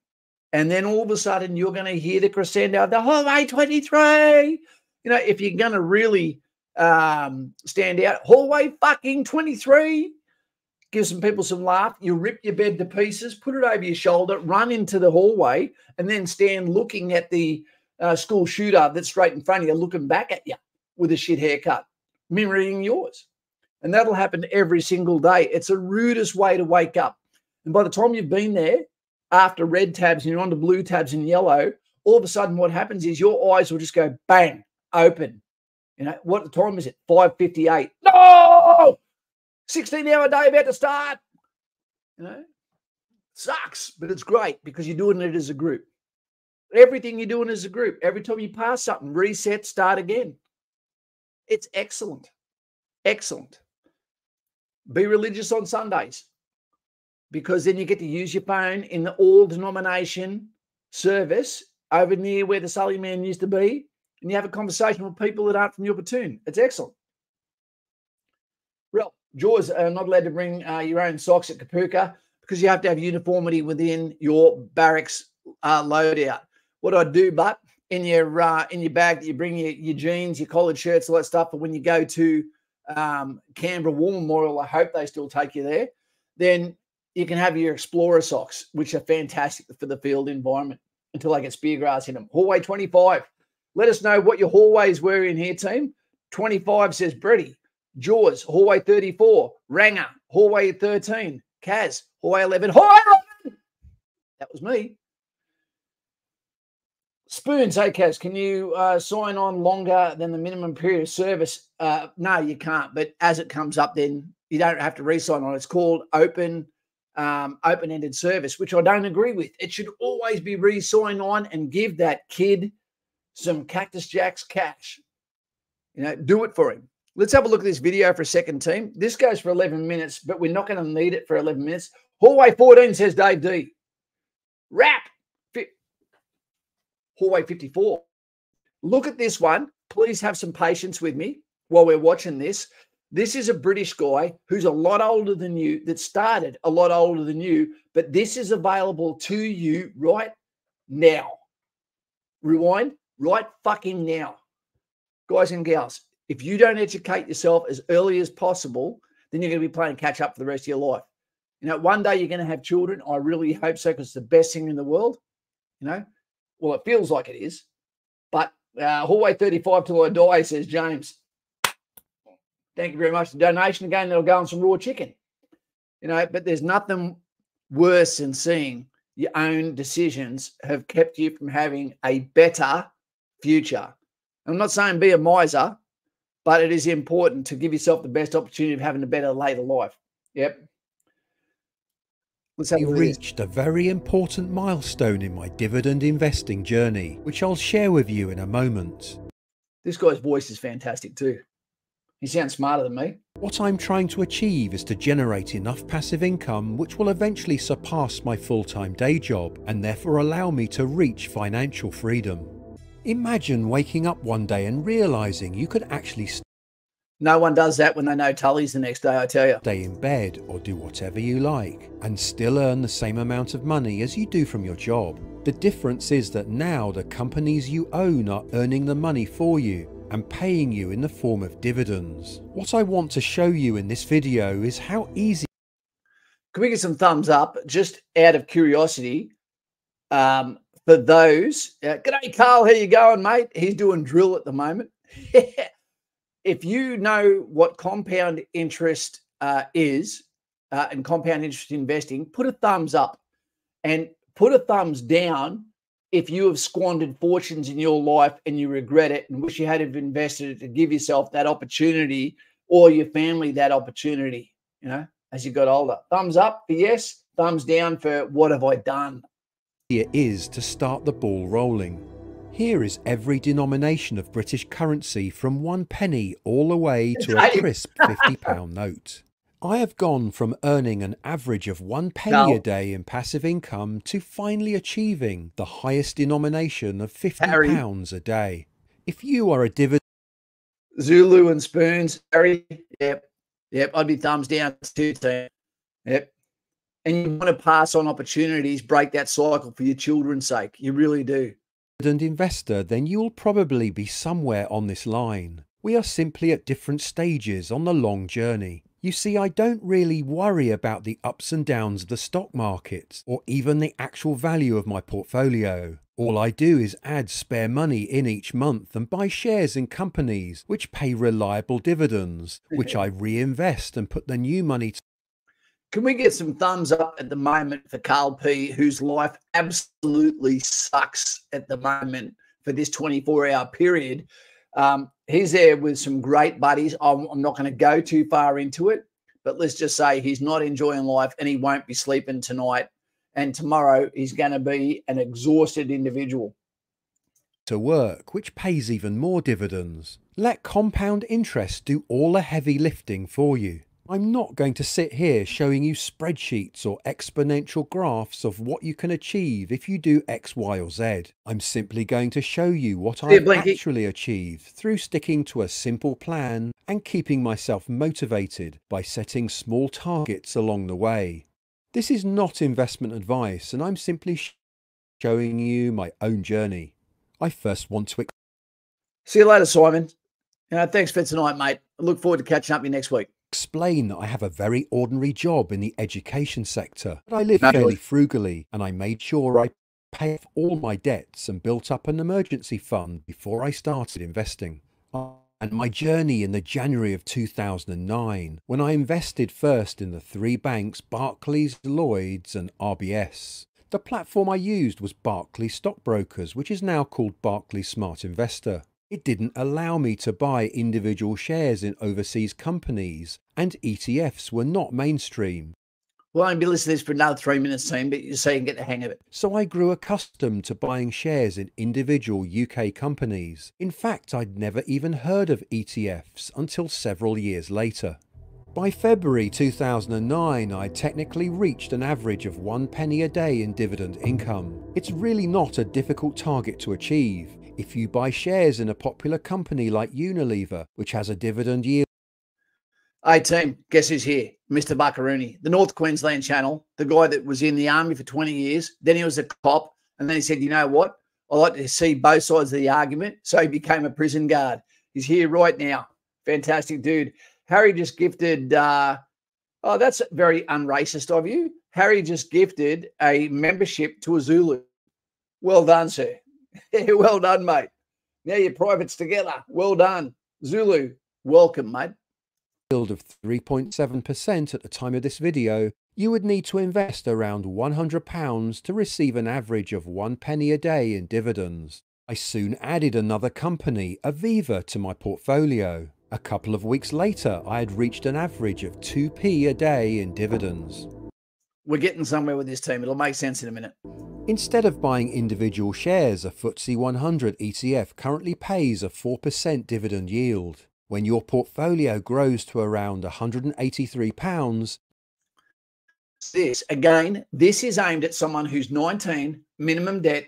And then all of a sudden you're going to hear the crescendo, of the hallway 23. You know, if you're going to really um, stand out. Hallway fucking 23. Give some people some laugh. You rip your bed to pieces, put it over your shoulder, run into the hallway, and then stand looking at the uh, school shooter that's straight in front of you, looking back at you with a shit haircut, mirroring yours. And that'll happen every single day. It's the rudest way to wake up. And by the time you've been there, after red tabs and you're on the blue tabs and yellow, all of a sudden what happens is your eyes will just go bang, open, you know, what time is it? 5.58. No! 16 hour day about to start. You know, sucks, but it's great because you're doing it as a group. Everything you're doing as a group. Every time you pass something, reset, start again. It's excellent. Excellent. Be religious on Sundays because then you get to use your phone in the all denomination service over near where the Sully man used to be and you have a conversation with people that aren't from your platoon. It's excellent. Real Jaws are not allowed to bring uh, your own socks at Kapooka because you have to have uniformity within your barracks uh, loadout. What I do, but in your uh, in your bag that you bring your, your jeans, your collared shirts, all that stuff. But when you go to um, Canberra War Memorial, I hope they still take you there. Then you can have your Explorer socks, which are fantastic for the field environment until I get spear grass in them. Hallway 25. Let us know what your hallways were in here, team. 25 says Brady. Jaws, hallway 34. Ranger, hallway 13. Cas, hallway 11. Hallway 11! That was me. Spoons, hey Cas, can you uh, sign on longer than the minimum period of service? Uh, no, you can't. But as it comes up, then you don't have to re-sign on. It's called open um, open-ended service, which I don't agree with. It should always be re-sign on and give that kid some Cactus Jacks cash. You know, do it for him. Let's have a look at this video for a second, team. This goes for 11 minutes, but we're not going to need it for 11 minutes. Hallway 14 says Dave D. Rap. Hallway 54. Look at this one. Please have some patience with me while we're watching this. This is a British guy who's a lot older than you, that started a lot older than you, but this is available to you right now. Rewind right fucking now. Guys and gals, if you don't educate yourself as early as possible, then you're going to be playing catch up for the rest of your life. You know, one day you're going to have children. I really hope so because it's the best thing in the world. You know, well, it feels like it is. But uh, hallway 35 till I die, says James. Thank you very much. The donation again, that'll go on some raw chicken. You know, but there's nothing worse than seeing your own decisions have kept you from having a better future. I'm not saying be a miser, but it is important to give yourself the best opportunity of having a better later life. Yep. Let's have you reached a very important milestone in my dividend investing journey, which I'll share with you in a moment. This guy's voice is fantastic too. He sounds smarter than me. What I'm trying to achieve is to generate enough passive income which will eventually surpass my full time day job and therefore allow me to reach financial freedom. Imagine waking up one day and realizing you could actually no one does that when they know Tully's the next day, I tell you. Stay in bed or do whatever you like and still earn the same amount of money as you do from your job. The difference is that now the companies you own are earning the money for you and paying you in the form of dividends. What I want to show you in this video is how easy. Can we get some thumbs up just out of curiosity? Um, for those. Uh, G'day, Carl. How you going, mate? He's doing drill at the moment. if you know what compound interest uh, is uh, and compound interest investing, put a thumbs up and put a thumbs down if you have squandered fortunes in your life and you regret it and wish you had invested to give yourself that opportunity or your family that opportunity, you know, as you got older. Thumbs up for yes, thumbs down for what have I done? It is to start the ball rolling. Here is every denomination of British currency from one penny all the way to a crisp £50 note. I have gone from earning an average of one penny no. a day in passive income to finally achieving the highest denomination of £50 a day. If you are a dividend. Zulu and Spoons, Harry, yep, yep, I'd be thumbs down too, team. Yep. And you want to pass on opportunities, break that cycle for your children's sake. You really do. And Investor, then you'll probably be somewhere on this line. We are simply at different stages on the long journey. You see, I don't really worry about the ups and downs of the stock market or even the actual value of my portfolio. All I do is add spare money in each month and buy shares in companies which pay reliable dividends, which I reinvest and put the new money to. Can we get some thumbs up at the moment for Carl P, whose life absolutely sucks at the moment for this 24 hour period? Um, he's there with some great buddies. I'm, I'm not going to go too far into it, but let's just say he's not enjoying life and he won't be sleeping tonight. And tomorrow he's going to be an exhausted individual. To work, which pays even more dividends. Let compound interest do all the heavy lifting for you. I'm not going to sit here showing you spreadsheets or exponential graphs of what you can achieve if you do X, Y, or Z. I'm simply going to show you what I've actually achieved through sticking to a simple plan and keeping myself motivated by setting small targets along the way. This is not investment advice, and I'm simply showing you my own journey. I first want to. See you later, Simon. Uh, thanks for tonight, mate. I look forward to catching up with you next week explain that I have a very ordinary job in the education sector, but I live fairly frugally and I made sure I paid off all my debts and built up an emergency fund before I started investing. And my journey in the January of 2009, when I invested first in the three banks Barclays, Lloyds, and RBS. The platform I used was Barclays Stockbrokers, which is now called Barclays Smart Investor. It didn't allow me to buy individual shares in overseas companies, and ETFs were not mainstream. Well, I'll be listening to this for another three minutes, team, but you say and get the hang of it. So I grew accustomed to buying shares in individual UK companies. In fact, I'd never even heard of ETFs until several years later. By February 2009, I technically reached an average of one penny a day in dividend income. It's really not a difficult target to achieve if you buy shares in a popular company like Unilever, which has a dividend yield. Hey team, guess who's here? Mr. Buckaroony, the North Queensland channel, the guy that was in the army for 20 years. Then he was a cop. And then he said, you know what? I like to see both sides of the argument. So he became a prison guard. He's here right now. Fantastic dude. Harry just gifted, uh, oh, that's very unracist of you. Harry just gifted a membership to a Zulu. Well done, sir. Yeah, well done, mate. Now your privates together. Well done. Zulu, welcome, mate. Yield of 3.7% at the time of this video, you would need to invest around £100 to receive an average of one penny a day in dividends. I soon added another company, Aviva, to my portfolio. A couple of weeks later, I had reached an average of 2p a day in dividends. We're getting somewhere with this team. It'll make sense in a minute. Instead of buying individual shares, a FTSE 100 ETF currently pays a 4% dividend yield. When your portfolio grows to around £183, this again, this is aimed at someone who's 19, minimum debt,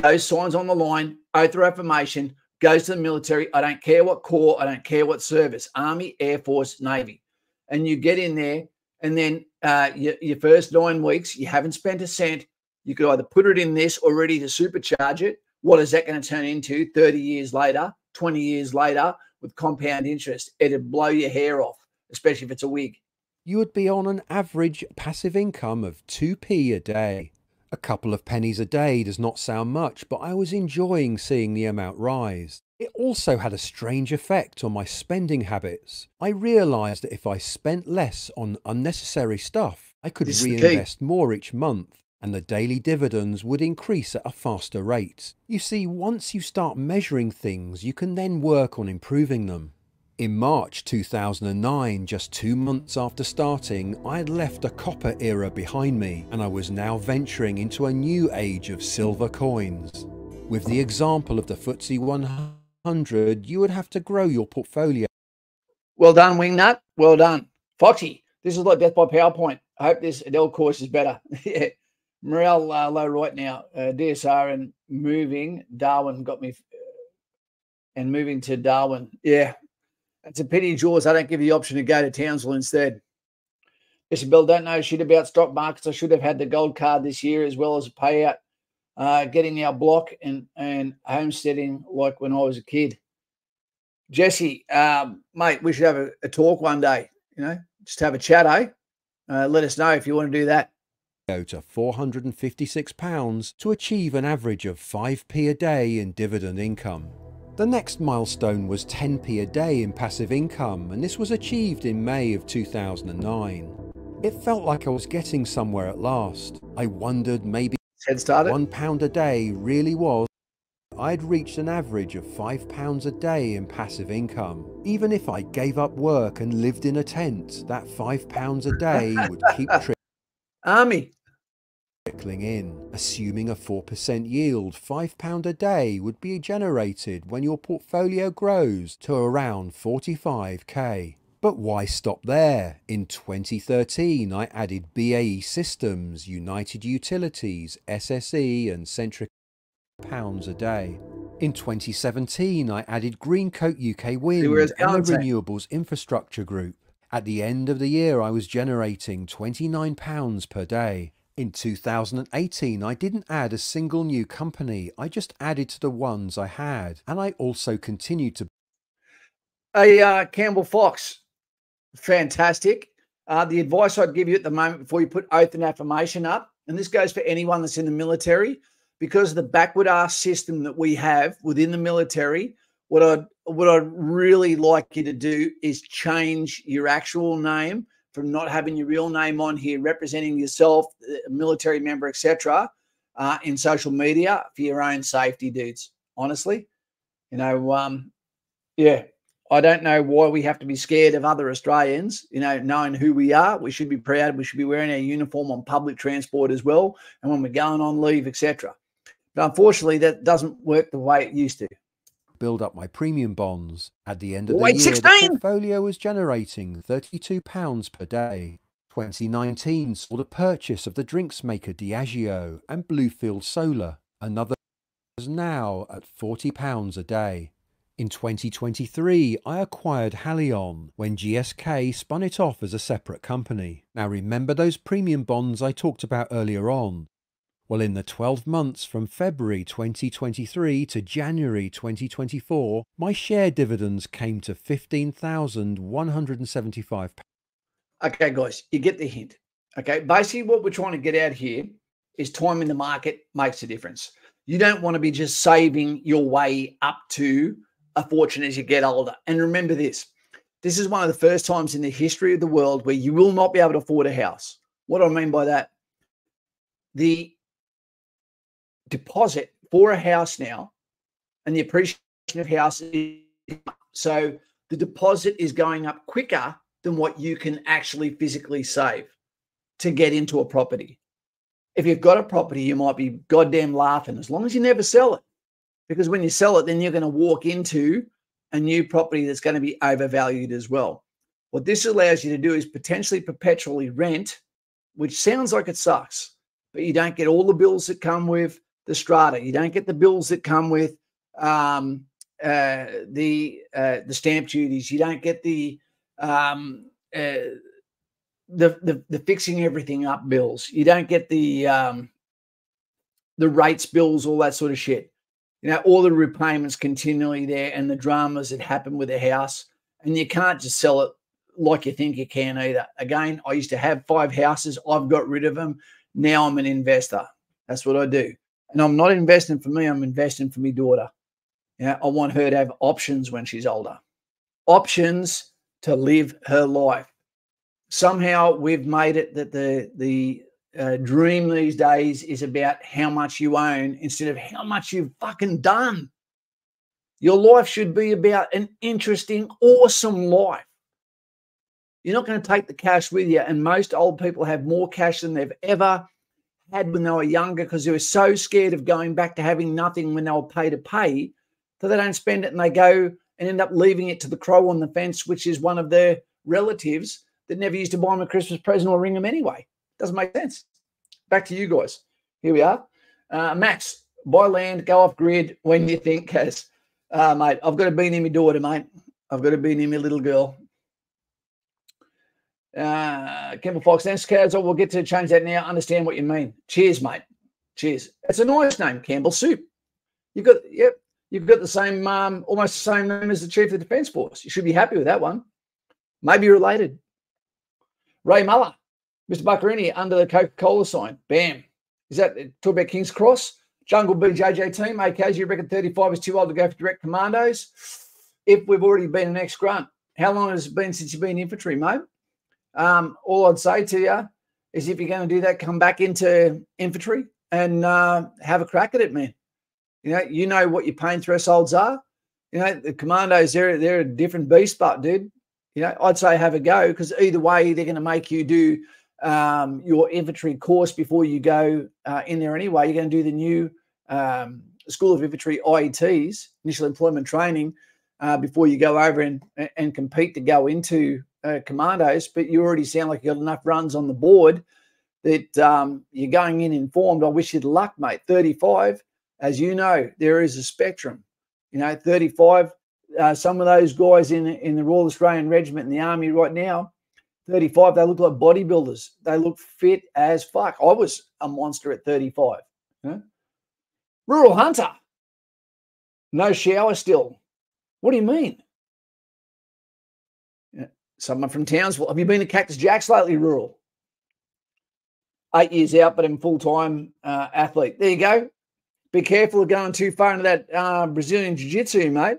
goes signs on the line, oath of affirmation, goes to the military. I don't care what corps, I don't care what service, Army, Air Force, Navy. And you get in there, and then uh, your, your first nine weeks, you haven't spent a cent. You could either put it in this or ready to supercharge it. What is that going to turn into 30 years later, 20 years later with compound interest? It'd blow your hair off, especially if it's a wig. You would be on an average passive income of 2p a day. A couple of pennies a day does not sound much, but I was enjoying seeing the amount rise. It also had a strange effect on my spending habits. I realised that if I spent less on unnecessary stuff, I could reinvest more each month and the daily dividends would increase at a faster rate. You see, once you start measuring things, you can then work on improving them. In March 2009, just two months after starting, I had left a copper era behind me and I was now venturing into a new age of silver coins. With the example of the FTSE 100, you would have to grow your portfolio. Well done, Wingnut. Well done. Foxy, this is like death by PowerPoint. I hope this Adele course is better. yeah. Morale uh, low right now. Uh, DSR and moving. Darwin got me. Uh, and moving to Darwin. Yeah. It's a pity, Jaws. I don't give you the option to go to Townsville instead. Isabel, don't know shit about stock markets. I should have had the gold card this year as well as a payout. Uh, getting our block and, and homesteading like when I was a kid. Jesse, um, mate, we should have a, a, talk one day, you know, just have a chat, eh? Uh, let us know if you want to do that. Go to £456 to achieve an average of 5p a day in dividend income. The next milestone was 10p a day in passive income, and this was achieved in May of 2009. It felt like I was getting somewhere at last. I wondered maybe one pound a day really was. I'd reached an average of five pounds a day in passive income. Even if I gave up work and lived in a tent, that five pounds a day would keep Army trickling in. Assuming a 4% yield, £5 a day would be generated when your portfolio grows to around 45k. But why stop there? In 2013, I added BAE Systems, United Utilities, SSE, and Centric pounds a day. In 2017, I added Greencoat UK Wind and the Renewables Infrastructure Group. At the end of the year, I was generating £29 per day. In 2018, I didn't add a single new company, I just added to the ones I had, and I also continued to. Hey, uh, Campbell Fox, fantastic. Uh, the advice I'd give you at the moment before you put oath and affirmation up, and this goes for anyone that's in the military, because of the backward ass system that we have within the military. What I'd what I'd really like you to do is change your actual name from not having your real name on here, representing yourself, a military member, etc., uh, in social media for your own safety, dudes. Honestly, you know, um, yeah, I don't know why we have to be scared of other Australians, you know, knowing who we are. We should be proud. We should be wearing our uniform on public transport as well. And when we're going on leave, etc. But unfortunately, that doesn't work the way it used to. Build up my premium bonds. At the end of the Wait, year, 16? the portfolio was generating £32 per day. 2019 saw the purchase of the drinks maker Diageo and Bluefield Solar. Another is now at £40 a day. In 2023, I acquired Haleon when GSK spun it off as a separate company. Now remember those premium bonds I talked about earlier on? Well, in the 12 months from February 2023 to January 2024, my share dividends came to £15,175. Okay, guys, you get the hint. Okay, basically what we're trying to get out here is time in the market makes a difference. You don't want to be just saving your way up to a fortune as you get older. And remember this this is one of the first times in the history of the world where you will not be able to afford a house. What do I mean by that? The deposit for a house now and the appreciation of houses. So the deposit is going up quicker than what you can actually physically save to get into a property. If you've got a property, you might be goddamn laughing as long as you never sell it. Because when you sell it, then you're going to walk into a new property that's going to be overvalued as well. What this allows you to do is potentially perpetually rent, which sounds like it sucks, but you don't get all the bills that come with the strata. You don't get the bills that come with um, uh, the uh, the stamp duties. You don't get the um, uh, the, the the fixing everything up bills. You don't get the um, the rates bills, all that sort of shit you know, all the repayments continually there and the dramas that happen with the house. And you can't just sell it like you think you can either. Again, I used to have five houses. I've got rid of them. Now I'm an investor. That's what I do. And I'm not investing for me. I'm investing for my daughter. Yeah, I want her to have options when she's older. Options to live her life. Somehow we've made it that the the uh, dream these days is about how much you own instead of how much you've fucking done. Your life should be about an interesting, awesome life. You're not going to take the cash with you. And most old people have more cash than they've ever had when they were younger because they were so scared of going back to having nothing when they were pay to pay that they don't spend it and they go and end up leaving it to the crow on the fence, which is one of their relatives that never used to buy them a Christmas present or ring them anyway. Doesn't make sense. Back to you guys. Here we are. Uh, Max, buy land, go off grid when you think, Cas. Uh, mate, I've got to be near my daughter, mate. I've got to be near my little girl. Uh, Campbell Fox, thanks, Cas. I will get to change that now. Understand what you mean. Cheers, mate. Cheers. It's a nice name, Campbell Soup. You've got, yep, you've got the same, um, almost the same name as the Chief of the Defence Force. You should be happy with that one. Maybe related. Ray Muller, Mr. Buccarini under the Coca Cola sign. Bam. Is that talk about King's Cross? Jungle BJJ team, AKs, you reckon 35 is too old to go for direct commandos? If we've already been an ex grunt, how long has it been since you've been infantry, mate? Um, all I'd say to you is if you're going to do that, come back into infantry and uh, have a crack at it, man. You know, you know what your pain thresholds are. You know, the commandos, they're they're a different beast, but dude, you know, I'd say have a go because either way, they're going to make you do um, your infantry course before you go uh, in there anyway. You're going to do the new um, School of Infantry IETs, initial employment training, uh, before you go over and, and compete to go into uh, commandos. But you already sound like you got enough runs on the board that um, you're going in informed. I wish you luck, mate. 35, as you know, there is a spectrum. You know, 35. Uh, some of those guys in in the Royal Australian Regiment in the Army right now, 35, they look like bodybuilders. They look fit as fuck. I was a monster at 35. Rural Hunter. No shower still. What do you mean? Someone from Townsville. Have you been to Cactus Jacks lately, Rural? Eight years out, but I'm full time uh, athlete. There you go. Be careful of going too far into that uh, Brazilian Jiu Jitsu, mate.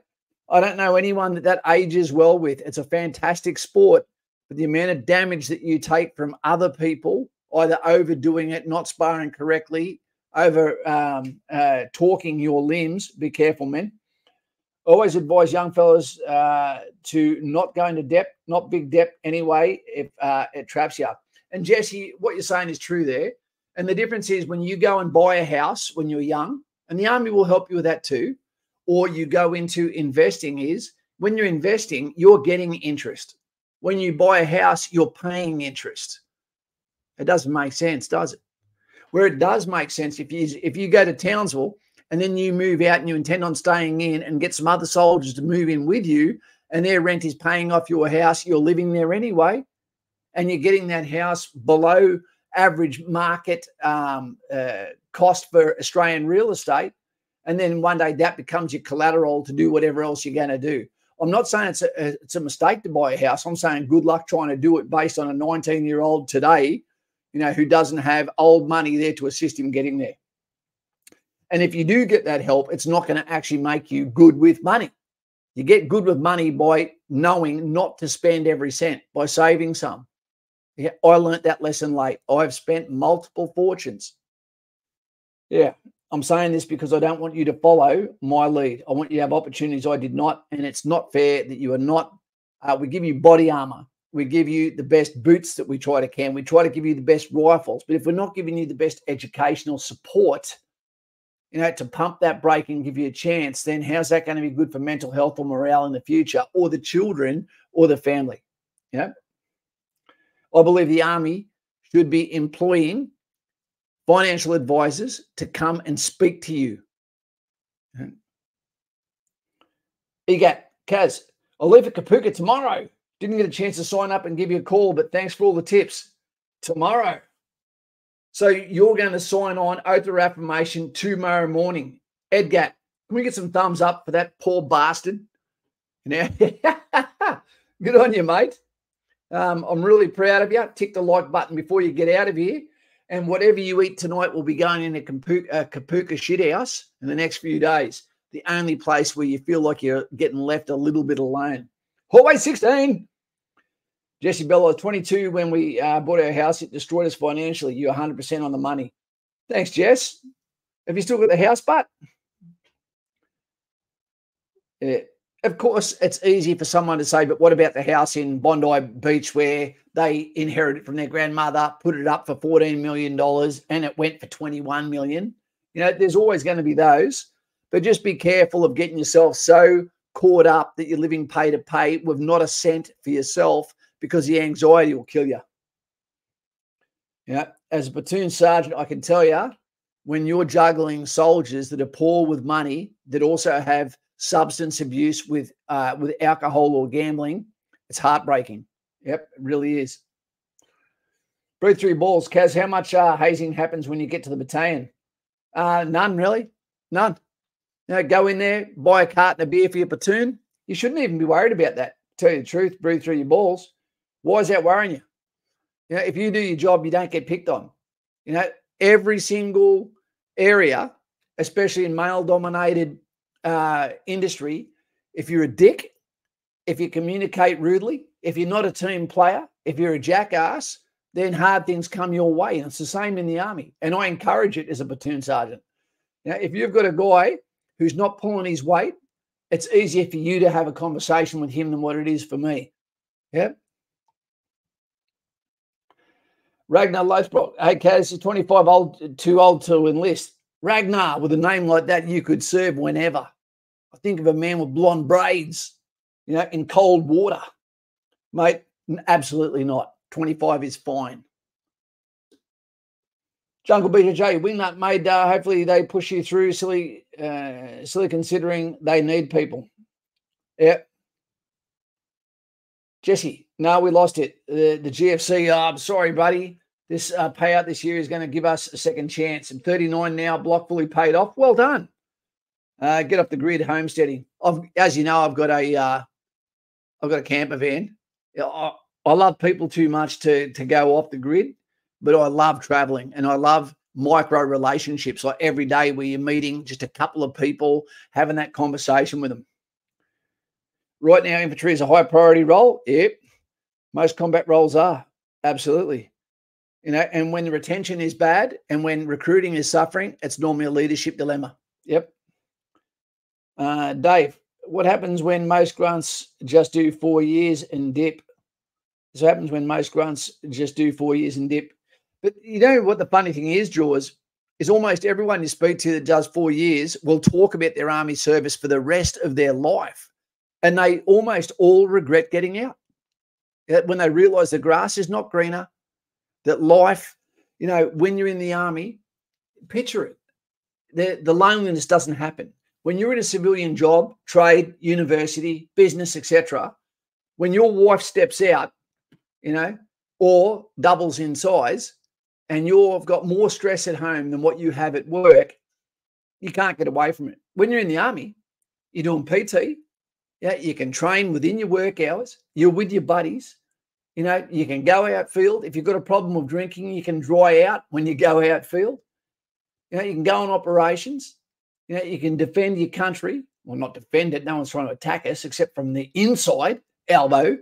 I don't know anyone that that ages well with. It's a fantastic sport, but the amount of damage that you take from other people, either overdoing it, not sparring correctly, over um, uh, talking your limbs, be careful, men. Always advise young fellas uh, to not go into depth, not big depth anyway, if uh, it traps you. And Jesse, what you're saying is true there. And the difference is when you go and buy a house when you're young, and the army will help you with that too, or you go into investing, is when you're investing, you're getting interest. When you buy a house, you're paying interest. It doesn't make sense, does it? Where it does make sense, if you if you go to Townsville and then you move out and you intend on staying in and get some other soldiers to move in with you, and their rent is paying off your house, you're living there anyway, and you're getting that house below average market um, uh, cost for Australian real estate. And then one day that becomes your collateral to do whatever else you're going to do. I'm not saying it's a, it's a mistake to buy a house. I'm saying good luck trying to do it based on a 19 year old today you know, who doesn't have old money there to assist him getting there. And if you do get that help, it's not going to actually make you good with money. You get good with money by knowing not to spend every cent, by saving some. Yeah, I learned that lesson late. I've spent multiple fortunes. Yeah, I'm saying this because I don't want you to follow my lead. I want you to have opportunities I did not. And it's not fair that you are not, uh, we give you body armor we give you the best boots that we try to can. We try to give you the best rifles. But if we're not giving you the best educational support, you know, to pump that brake and give you a chance, then how's that going to be good for mental health or morale in the future, or the children or the family? You know, I believe the army should be employing financial advisors to come and speak to you. Got Cas, I'll leave for Kapooka tomorrow. Didn't get a chance to sign up and give you a call, but thanks for all the tips. Tomorrow. So you're going to sign on oath or affirmation tomorrow morning. Edgat, can we get some thumbs up for that poor bastard? Now, good on you, mate. Um, I'm really proud of you. Tick the like button before you get out of here. And whatever you eat tonight will be going in a Kapooka, a Kapooka shit house in the next few days. The only place where you feel like you're getting left a little bit alone. Hallway 16. Jesse Bella, 22. When we uh, bought our house, it destroyed us financially. You're 100% on the money. Thanks, Jess. Have you still got the house, but? Yeah. Of course, it's easy for someone to say, but what about the house in Bondi Beach where they inherited from their grandmother, put it up for $14 million and it went for 21 million? You know, there's always going to be those, but just be careful of getting yourself so caught up that you're living pay to pay with not a cent for yourself because the anxiety will kill you. Yeah, as a platoon sergeant, I can tell you when you're juggling soldiers that are poor with money that also have substance abuse with uh, with alcohol or gambling, it's heartbreaking. Yep, it really is. Breathe through your balls, Cas. How much uh, hazing happens when you get to the battalion? Uh, none, really. None. You know, go in there, buy a carton of beer for your platoon. You shouldn't even be worried about that. Tell you the truth, breathe through your balls. Why is that worrying you? You know, if you do your job, you don't get picked on. You know, every single area, especially in male-dominated uh, industry, if you're a dick, if you communicate rudely, if you're not a team player, if you're a jackass, then hard things come your way. And it's the same in the army. And I encourage it as a platoon sergeant. Now, if you've got a guy who's not pulling his weight, it's easier for you to have a conversation with him than what it is for me. Yeah. Ragnar Lothbrok, hey Cas, is 25 old too old to enlist. Ragnar, with a name like that, you could serve whenever. I think of a man with blonde braids, you know, in cold water. Mate, absolutely not. 25 is fine. Jungle BJJ, Wingnut made, uh, hopefully they push you through, silly, uh, silly considering they need people. Yeah. Jesse, no, we lost it. The, the GFC, uh, I'm sorry, buddy. This uh, payout this year is going to give us a second chance. I'm 39 now, block fully paid off. Well done. Uh, get off the grid homesteading. I've, as you know, I've got a, have uh, got a camper van. I, I love people too much to to go off the grid but I love traveling and I love micro relationships like every day where you're meeting just a couple of people, having that conversation with them. Right now, infantry is a high priority role. Yep. Most combat roles are. Absolutely. You know, and when the retention is bad and when recruiting is suffering, it's normally a leadership dilemma. Yep. Uh, Dave, what happens when most grunts just do four years and dip? This happens when most grunts just do four years and dip. But you know what the funny thing is, Jaws, is almost everyone you speak to that does four years will talk about their army service for the rest of their life. And they almost all regret getting out. When they realize the grass is not greener, that life, you know, when you're in the army, picture it. The, the loneliness doesn't happen. When you're in a civilian job, trade, university, business, etc., when your wife steps out, you know, or doubles in size, and you've got more stress at home than what you have at work, you can't get away from it. When you're in the army, you're doing PT. Yeah, you can train within your work hours. You're with your buddies. You know, you can go outfield. If you've got a problem with drinking, you can dry out when you go outfield. You know, you can go on operations. You know, you can defend your country. Well, not defend it. No one's trying to attack us except from the inside, elbow,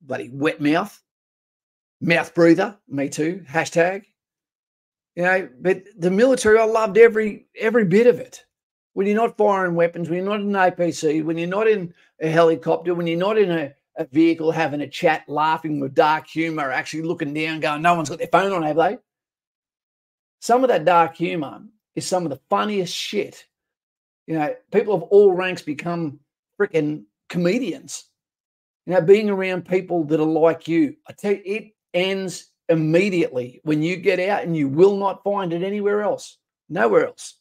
bloody wet mouth mouth breather, me too, hashtag. You know, but the military, I loved every every bit of it. When you're not firing weapons, when you're not in an APC, when you're not in a helicopter, when you're not in a, a vehicle having a chat, laughing with dark humor, actually looking down, going, no one's got their phone on, have they? Some of that dark humor is some of the funniest shit. You know, people of all ranks become freaking comedians. You know, being around people that are like you, I tell you, it ends immediately when you get out and you will not find it anywhere else. Nowhere else.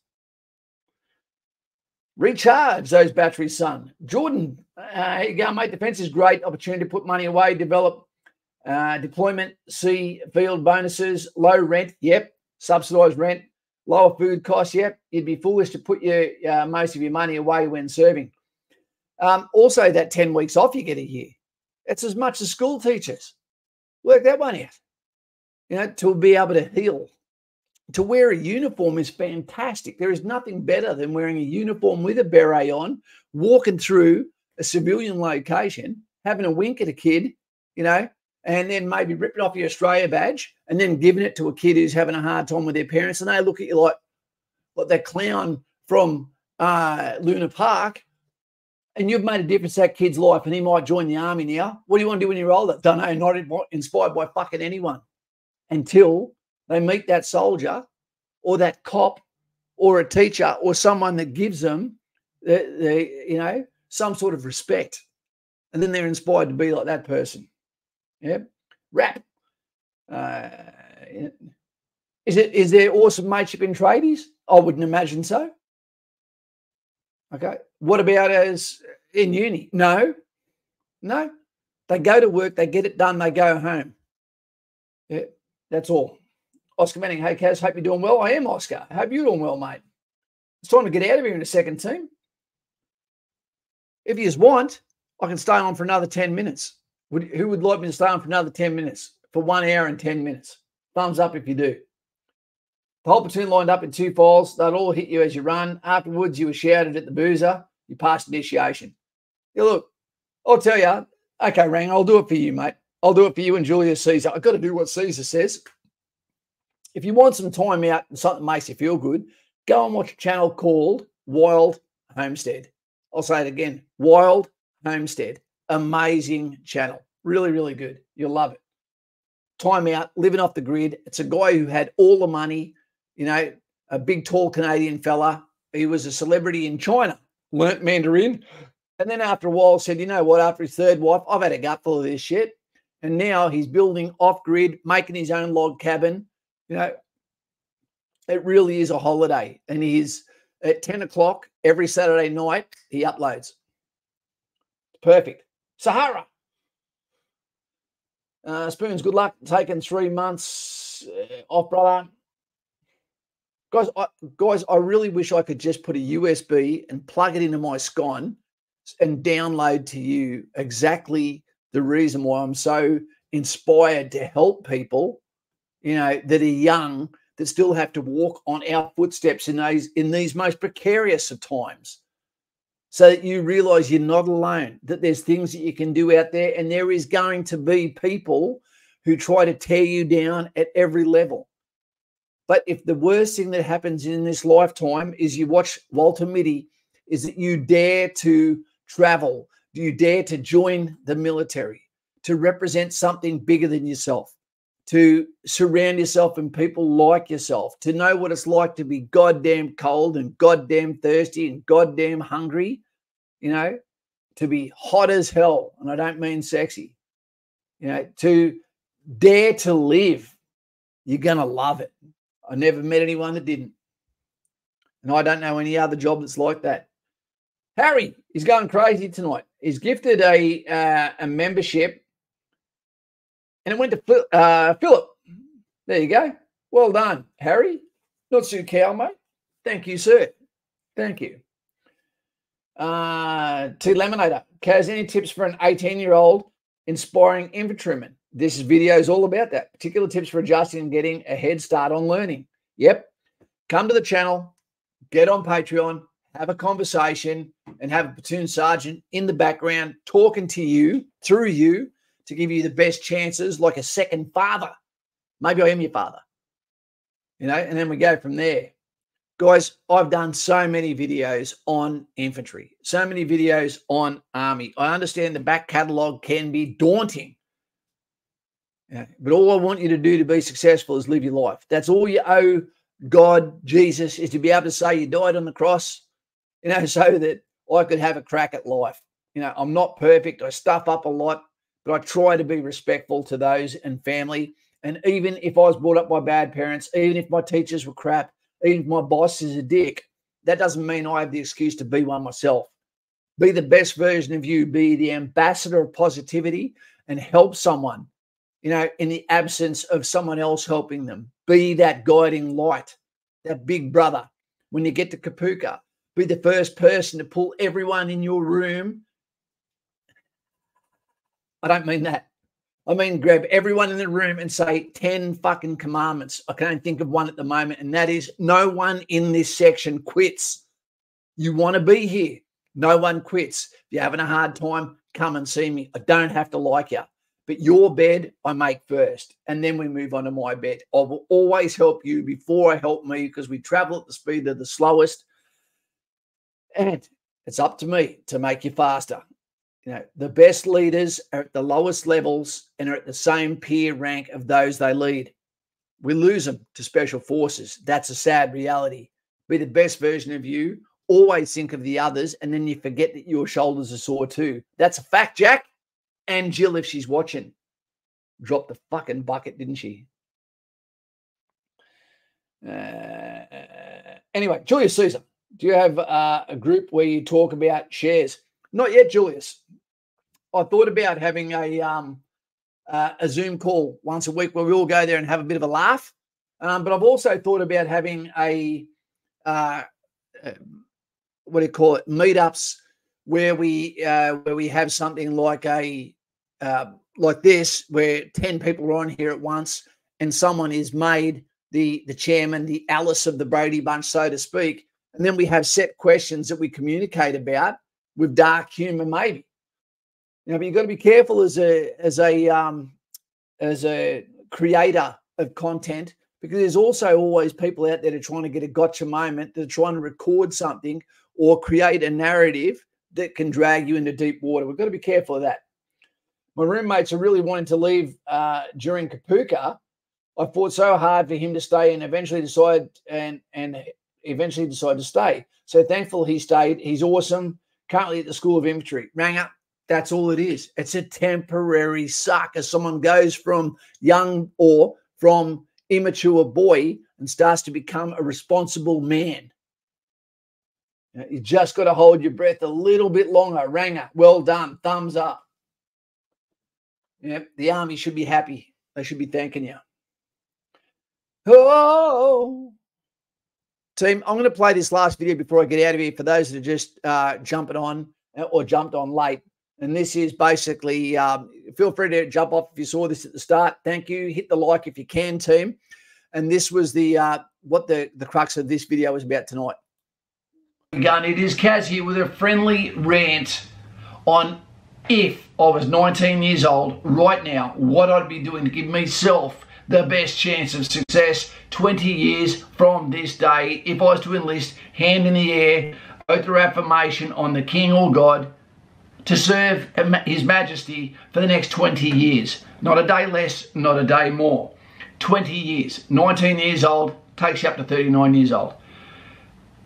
Recharge those batteries, son. Jordan, uh, go, mate. Defense is great. Opportunity to put money away, develop uh, deployment, see field bonuses, low rent. Yep. Subsidized rent, lower food costs. Yep. You'd be foolish to put your uh, most of your money away when serving. Um, also, that 10 weeks off you get a year. It's as much as school teachers. Work that one out. You know, to be able to heal. To wear a uniform is fantastic. There is nothing better than wearing a uniform with a beret on, walking through a civilian location, having a wink at a kid, you know, and then maybe ripping off your Australia badge and then giving it to a kid who's having a hard time with their parents. And they look at you like, like that clown from uh, Luna Park. and you've made a difference to that kid's life, and he might join the army now. What do you want to do when you're older? Don't know, not inspired by fucking anyone until they meet that soldier or that cop or a teacher or someone that gives them the, the you know some sort of respect. And then they're inspired to be like that person. Yeah rap. Uh, is it is there awesome mateship in tradies? I wouldn't imagine so. Okay. What about as in uni? No. No. They go to work they get it done they go home. Yeah that's all Oscar Manning, hey Cas, hope you're doing well. I am Oscar. Hope you're doing well, mate. It's time to get out of here in a second team. If you just want, I can stay on for another 10 minutes. Would, who would like me to stay on for another 10 minutes? For one hour and 10 minutes. Thumbs up if you do. The whole platoon lined up in two files. They'd all hit you as you run. Afterwards, you were shouted at the boozer. You passed initiation. Yeah, look, I'll tell you. Okay, Rang, I'll do it for you, mate. I'll do it for you and Julius Caesar. I've got to do what Caesar says if you want some time out and something makes you feel good, go and watch a channel called Wild Homestead. I'll say it again Wild Homestead. Amazing channel. Really, really good. You'll love it. Time out, living off the grid. It's a guy who had all the money, you know, a big, tall Canadian fella. He was a celebrity in China, learnt Mandarin. And then after a while said, you know what, after his third wife, I've had a gutful of this shit. And now he's building off grid, making his own log cabin, you know, it really is a holiday. And he's at 10 o'clock every Saturday night, he uploads. Perfect. Sahara. Uh, Spoons, good luck taking three months uh, off, brother. Guys, I, guys, I really wish I could just put a USB and plug it into my Scon and download to you exactly the reason why I'm so inspired to help people you know, that are young that still have to walk on our footsteps in these in these most precarious of times. So that you realize you're not alone, that there's things that you can do out there, and there is going to be people who try to tear you down at every level. But if the worst thing that happens in this lifetime is you watch Walter Mitty, is that you dare to travel, do you dare to join the military, to represent something bigger than yourself? To surround yourself and people like yourself, to know what it's like to be goddamn cold and goddamn thirsty and goddamn hungry, you know, to be hot as hell. And I don't mean sexy, you know, to dare to live. You're going to love it. I never met anyone that didn't. And I don't know any other job that's like that. Harry is going crazy tonight. He's gifted a uh, a membership and it went to uh, Philip. There you go. Well done, Harry. Not Sue Cow, mate. Thank you, sir. Thank you. Uh, to Laminator, Cas, any tips for an 18 year old inspiring infantryman? This video is all about that. Particular tips for adjusting and getting a head start on learning. Yep. Come to the channel, get on Patreon, have a conversation, and have a platoon sergeant in the background talking to you through you to give you the best chances, like a second father. Maybe I am your father, you know, and then we go from there. Guys, I've done so many videos on infantry, so many videos on army. I understand the back catalogue can be daunting. Yeah, but all I want you to do to be successful is live your life. That's all you owe God, Jesus, is to be able to say you died on the cross, you know, so that I could have a crack at life. You know, I'm not perfect. I stuff up a lot but I try to be respectful to those and family. And even if I was brought up by bad parents, even if my teachers were crap, even if my boss is a dick, that doesn't mean I have the excuse to be one myself. Be the best version of you, be the ambassador of positivity and help someone, you know, in the absence of someone else helping them. Be that guiding light, that big brother. When you get to Kapooka, be the first person to pull everyone in your room I don't mean that. I mean, grab everyone in the room and say 10 fucking commandments. I can only think of one at the moment, and that is no one in this section quits. You want to be here. No one quits. If you're having a hard time, come and see me. I don't have to like you, but your bed I make first, and then we move on to my bed. I will always help you before I help me because we travel at the speed of the slowest. And It's up to me to make you faster. Know, the best leaders are at the lowest levels and are at the same peer rank of those they lead. We lose them to special forces. That's a sad reality. Be the best version of you. Always think of the others, and then you forget that your shoulders are sore too. That's a fact, Jack. And Jill, if she's watching, dropped the fucking bucket, didn't she? Uh, anyway, Julius Caesar, do you have uh, a group where you talk about shares? Not yet, Julius. I thought about having a um, uh, a Zoom call once a week where we all go there and have a bit of a laugh. Um, but I've also thought about having a uh, uh what do you call it meetups where we uh, where we have something like a uh, like this where 10 people are on here at once and someone is made the the chairman the alice of the brady bunch so to speak and then we have set questions that we communicate about with dark humor maybe you know but you've got to be careful as a as a um as a creator of content because there's also always people out there that are trying to get a gotcha moment that are trying to record something or create a narrative that can drag you into deep water we've got to be careful of that my roommates are really wanting to leave uh, during Kapooka. I fought so hard for him to stay and eventually decided and and eventually decided to stay. So thankful he stayed. He's awesome. Currently at the School of Infantry. Rang up. That's all it is. It's a temporary suck as someone goes from young or from immature boy and starts to become a responsible man. You just got to hold your breath a little bit longer. Ranger, well done. Thumbs up. Yep, the army should be happy. They should be thanking you. Oh, team, I'm going to play this last video before I get out of here for those that are just uh, jumping on uh, or jumped on late. And this is basically, um, feel free to jump off if you saw this at the start. Thank you. Hit the like if you can, team. And this was the uh, what the the crux of this video was about tonight. Gun, it is Cas here with a friendly rant on if I was 19 years old right now, what I'd be doing to give myself the best chance of success 20 years from this day if I was to enlist hand in the air, oath or affirmation on the King or God to serve His Majesty for the next 20 years. Not a day less, not a day more. 20 years. 19 years old takes you up to 39 years old.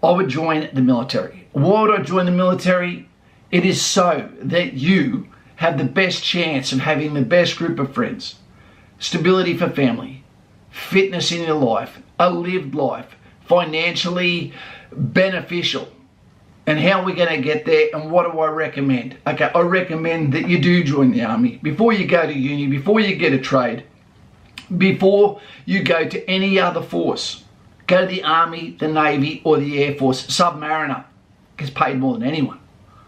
I would join the military. Why would I join the military? It is so that you have the best chance of having the best group of friends, stability for family, fitness in your life, a lived life, financially beneficial. And how are we going to get there and what do I recommend? Okay, I recommend that you do join the army before you go to uni, before you get a trade, before you go to any other force. Go to the army, the navy, or the air force. Submariner gets paid more than anyone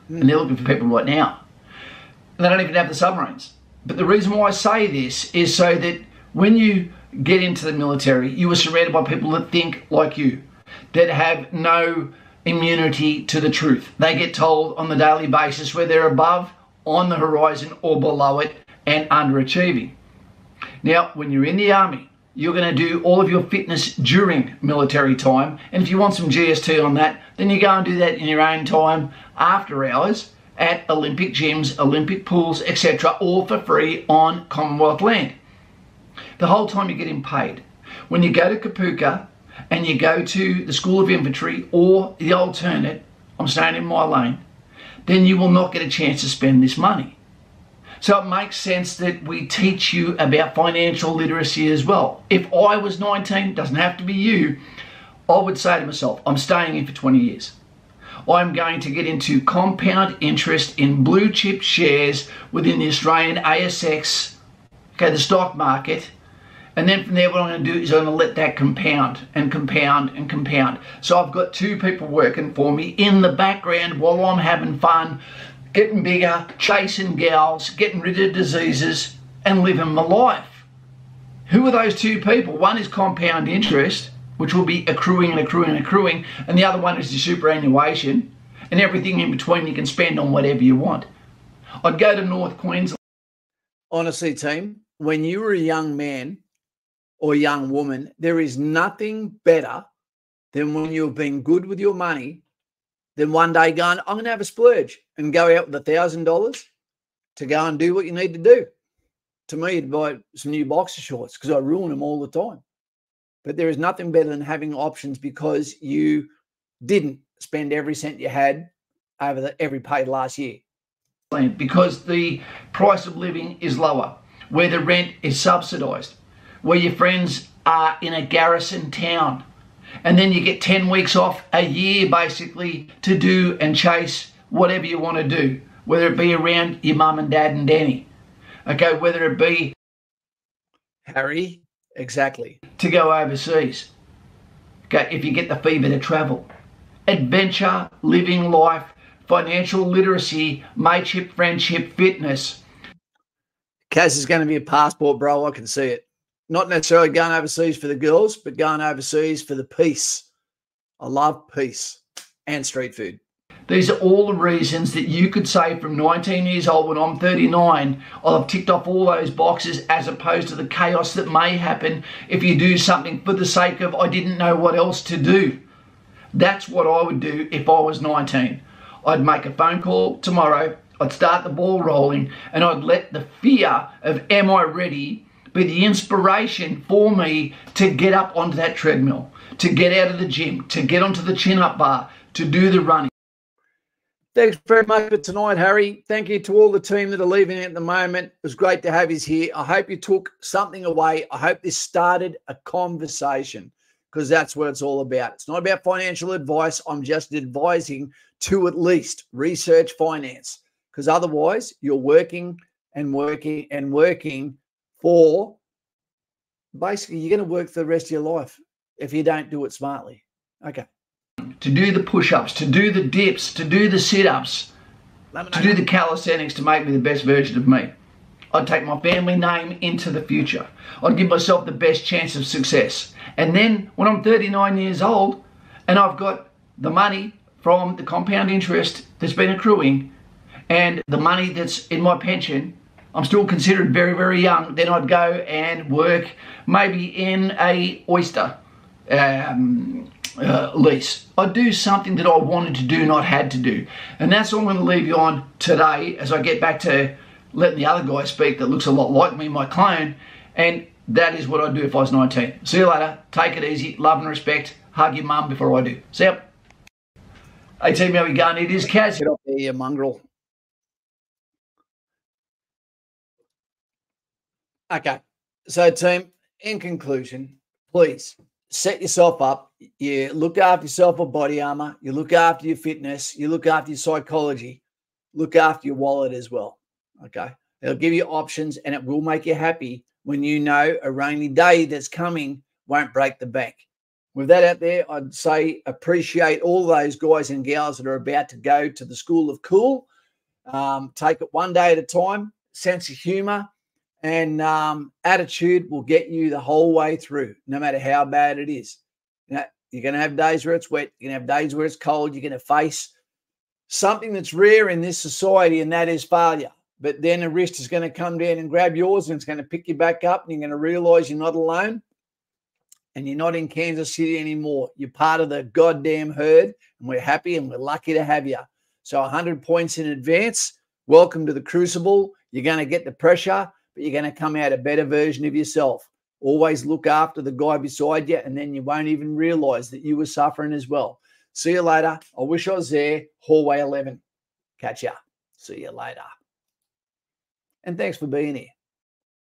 and they're looking for people right now. And they don't even have the submarines. But the reason why I say this is so that when you get into the military, you are surrounded by people that think like you, that have no immunity to the truth. They get told on the daily basis where they're above, on the horizon, or below it, and underachieving. Now, when you're in the army, you're going to do all of your fitness during military time. And if you want some GST on that, then you go and do that in your own time after hours at Olympic gyms, Olympic pools, etc., all for free on Commonwealth land. The whole time you're getting paid. When you go to Kapooka and you go to the School of Infantry or the alternate, I'm staying in my lane, then you will not get a chance to spend this money. So it makes sense that we teach you about financial literacy as well. If I was 19, doesn't have to be you, I would say to myself, I'm staying in for 20 years. I'm going to get into compound interest in blue chip shares within the Australian ASX, okay, the stock market. And then from there, what I'm going to do is I'm going to let that compound and compound and compound. So I've got two people working for me in the background while I'm having fun getting bigger, chasing gals, getting rid of diseases, and living my life. Who are those two people? One is compound interest, which will be accruing and accruing and accruing, and the other one is the superannuation, and everything in between you can spend on whatever you want. I'd go to North Queensland. Honestly, team, when you were a young man or young woman, there is nothing better than when you've been good with your money than one day going, I'm going to have a splurge and go out with a thousand dollars to go and do what you need to do. To me, to buy some new boxer shorts because I ruin them all the time. But there is nothing better than having options because you didn't spend every cent you had over the every paid last year. Because the price of living is lower, where the rent is subsidised, where your friends are in a garrison town, and then you get 10 weeks off a year basically to do and chase whatever you want to do, whether it be around your mum and dad and Danny. Okay, whether it be Harry, exactly. To go overseas. Okay, if you get the fever to travel. Adventure, living life, financial literacy, mateship, friendship, fitness. Cas is going to be a passport, bro. I can see it not necessarily going overseas for the girls, but going overseas for the peace. I love peace and street food. These are all the reasons that you could say from 19 years old when I'm 39, I'll have ticked off all those boxes as opposed to the chaos that may happen if you do something for the sake of I didn't know what else to do. That's what I would do if I was 19. I'd make a phone call tomorrow, I'd start the ball rolling, and I'd let the fear of am I ready be the inspiration for me to get up onto that treadmill, to get out of the gym, to get onto the chin up bar, to do the running. Thanks very much for tonight, Harry. Thank you to all the team that are leaving at the moment. It was great to have you here. I hope you took something away. I hope this started a conversation because that's what it's all about. It's not about financial advice. I'm just advising to at least research finance because otherwise you're working and working and working for basically you're going to work the rest of your life if you don't do it smartly. Okay. To do the push ups, to do the dips, to do the sit ups, to do the calisthenics to make me the best version of me. I'd take my family name into the future. I'd give myself the best chance of success. And then when I'm 39 years old and I've got the money from the compound interest that's been accruing and the money that's in my pension I'm still considered very, very young, then I'd go and work maybe in a oyster um, uh, lease. I'd do something that I wanted to do, not had to do. And that's all I'm going to leave you on today as I get back to letting the other guy speak that looks a lot like me, my clone. And that is what I'd do if I was 19. See you later. Take it easy. Love and respect. Hug your mum before I do. See ya. Hey team, how we going? It is Cas. Get you mongrel. Okay. So, team, in conclusion, please set yourself up. You look after yourself with body armor. You look after your fitness. You look after your psychology. Look after your wallet as well. Okay. It'll give you options and it will make you happy when you know a rainy day that's coming won't break the bank. With that out there, I'd say appreciate all those guys and gals that are about to go to the School of Cool. Um, take it one day at a time, sense of humor, and um, attitude will get you the whole way through, no matter how bad it is. You're going to have days where it's wet. You're going to have days where it's cold. You're going to face something that's rare in this society, and that is failure. But then a wrist is going to come down and grab yours, and it's going to pick you back up, and you're going to realize you're not alone, and you're not in Kansas City anymore. You're part of the goddamn herd, and we're happy and we're lucky to have you. So 100 points in advance. Welcome to the Crucible. You're going to get the pressure but you're going to come out a better version of yourself. Always look after the guy beside you, and then you won't even realize that you were suffering as well. See you later. I wish I was there. Hallway 11. Catch ya. See you later. And thanks for being here.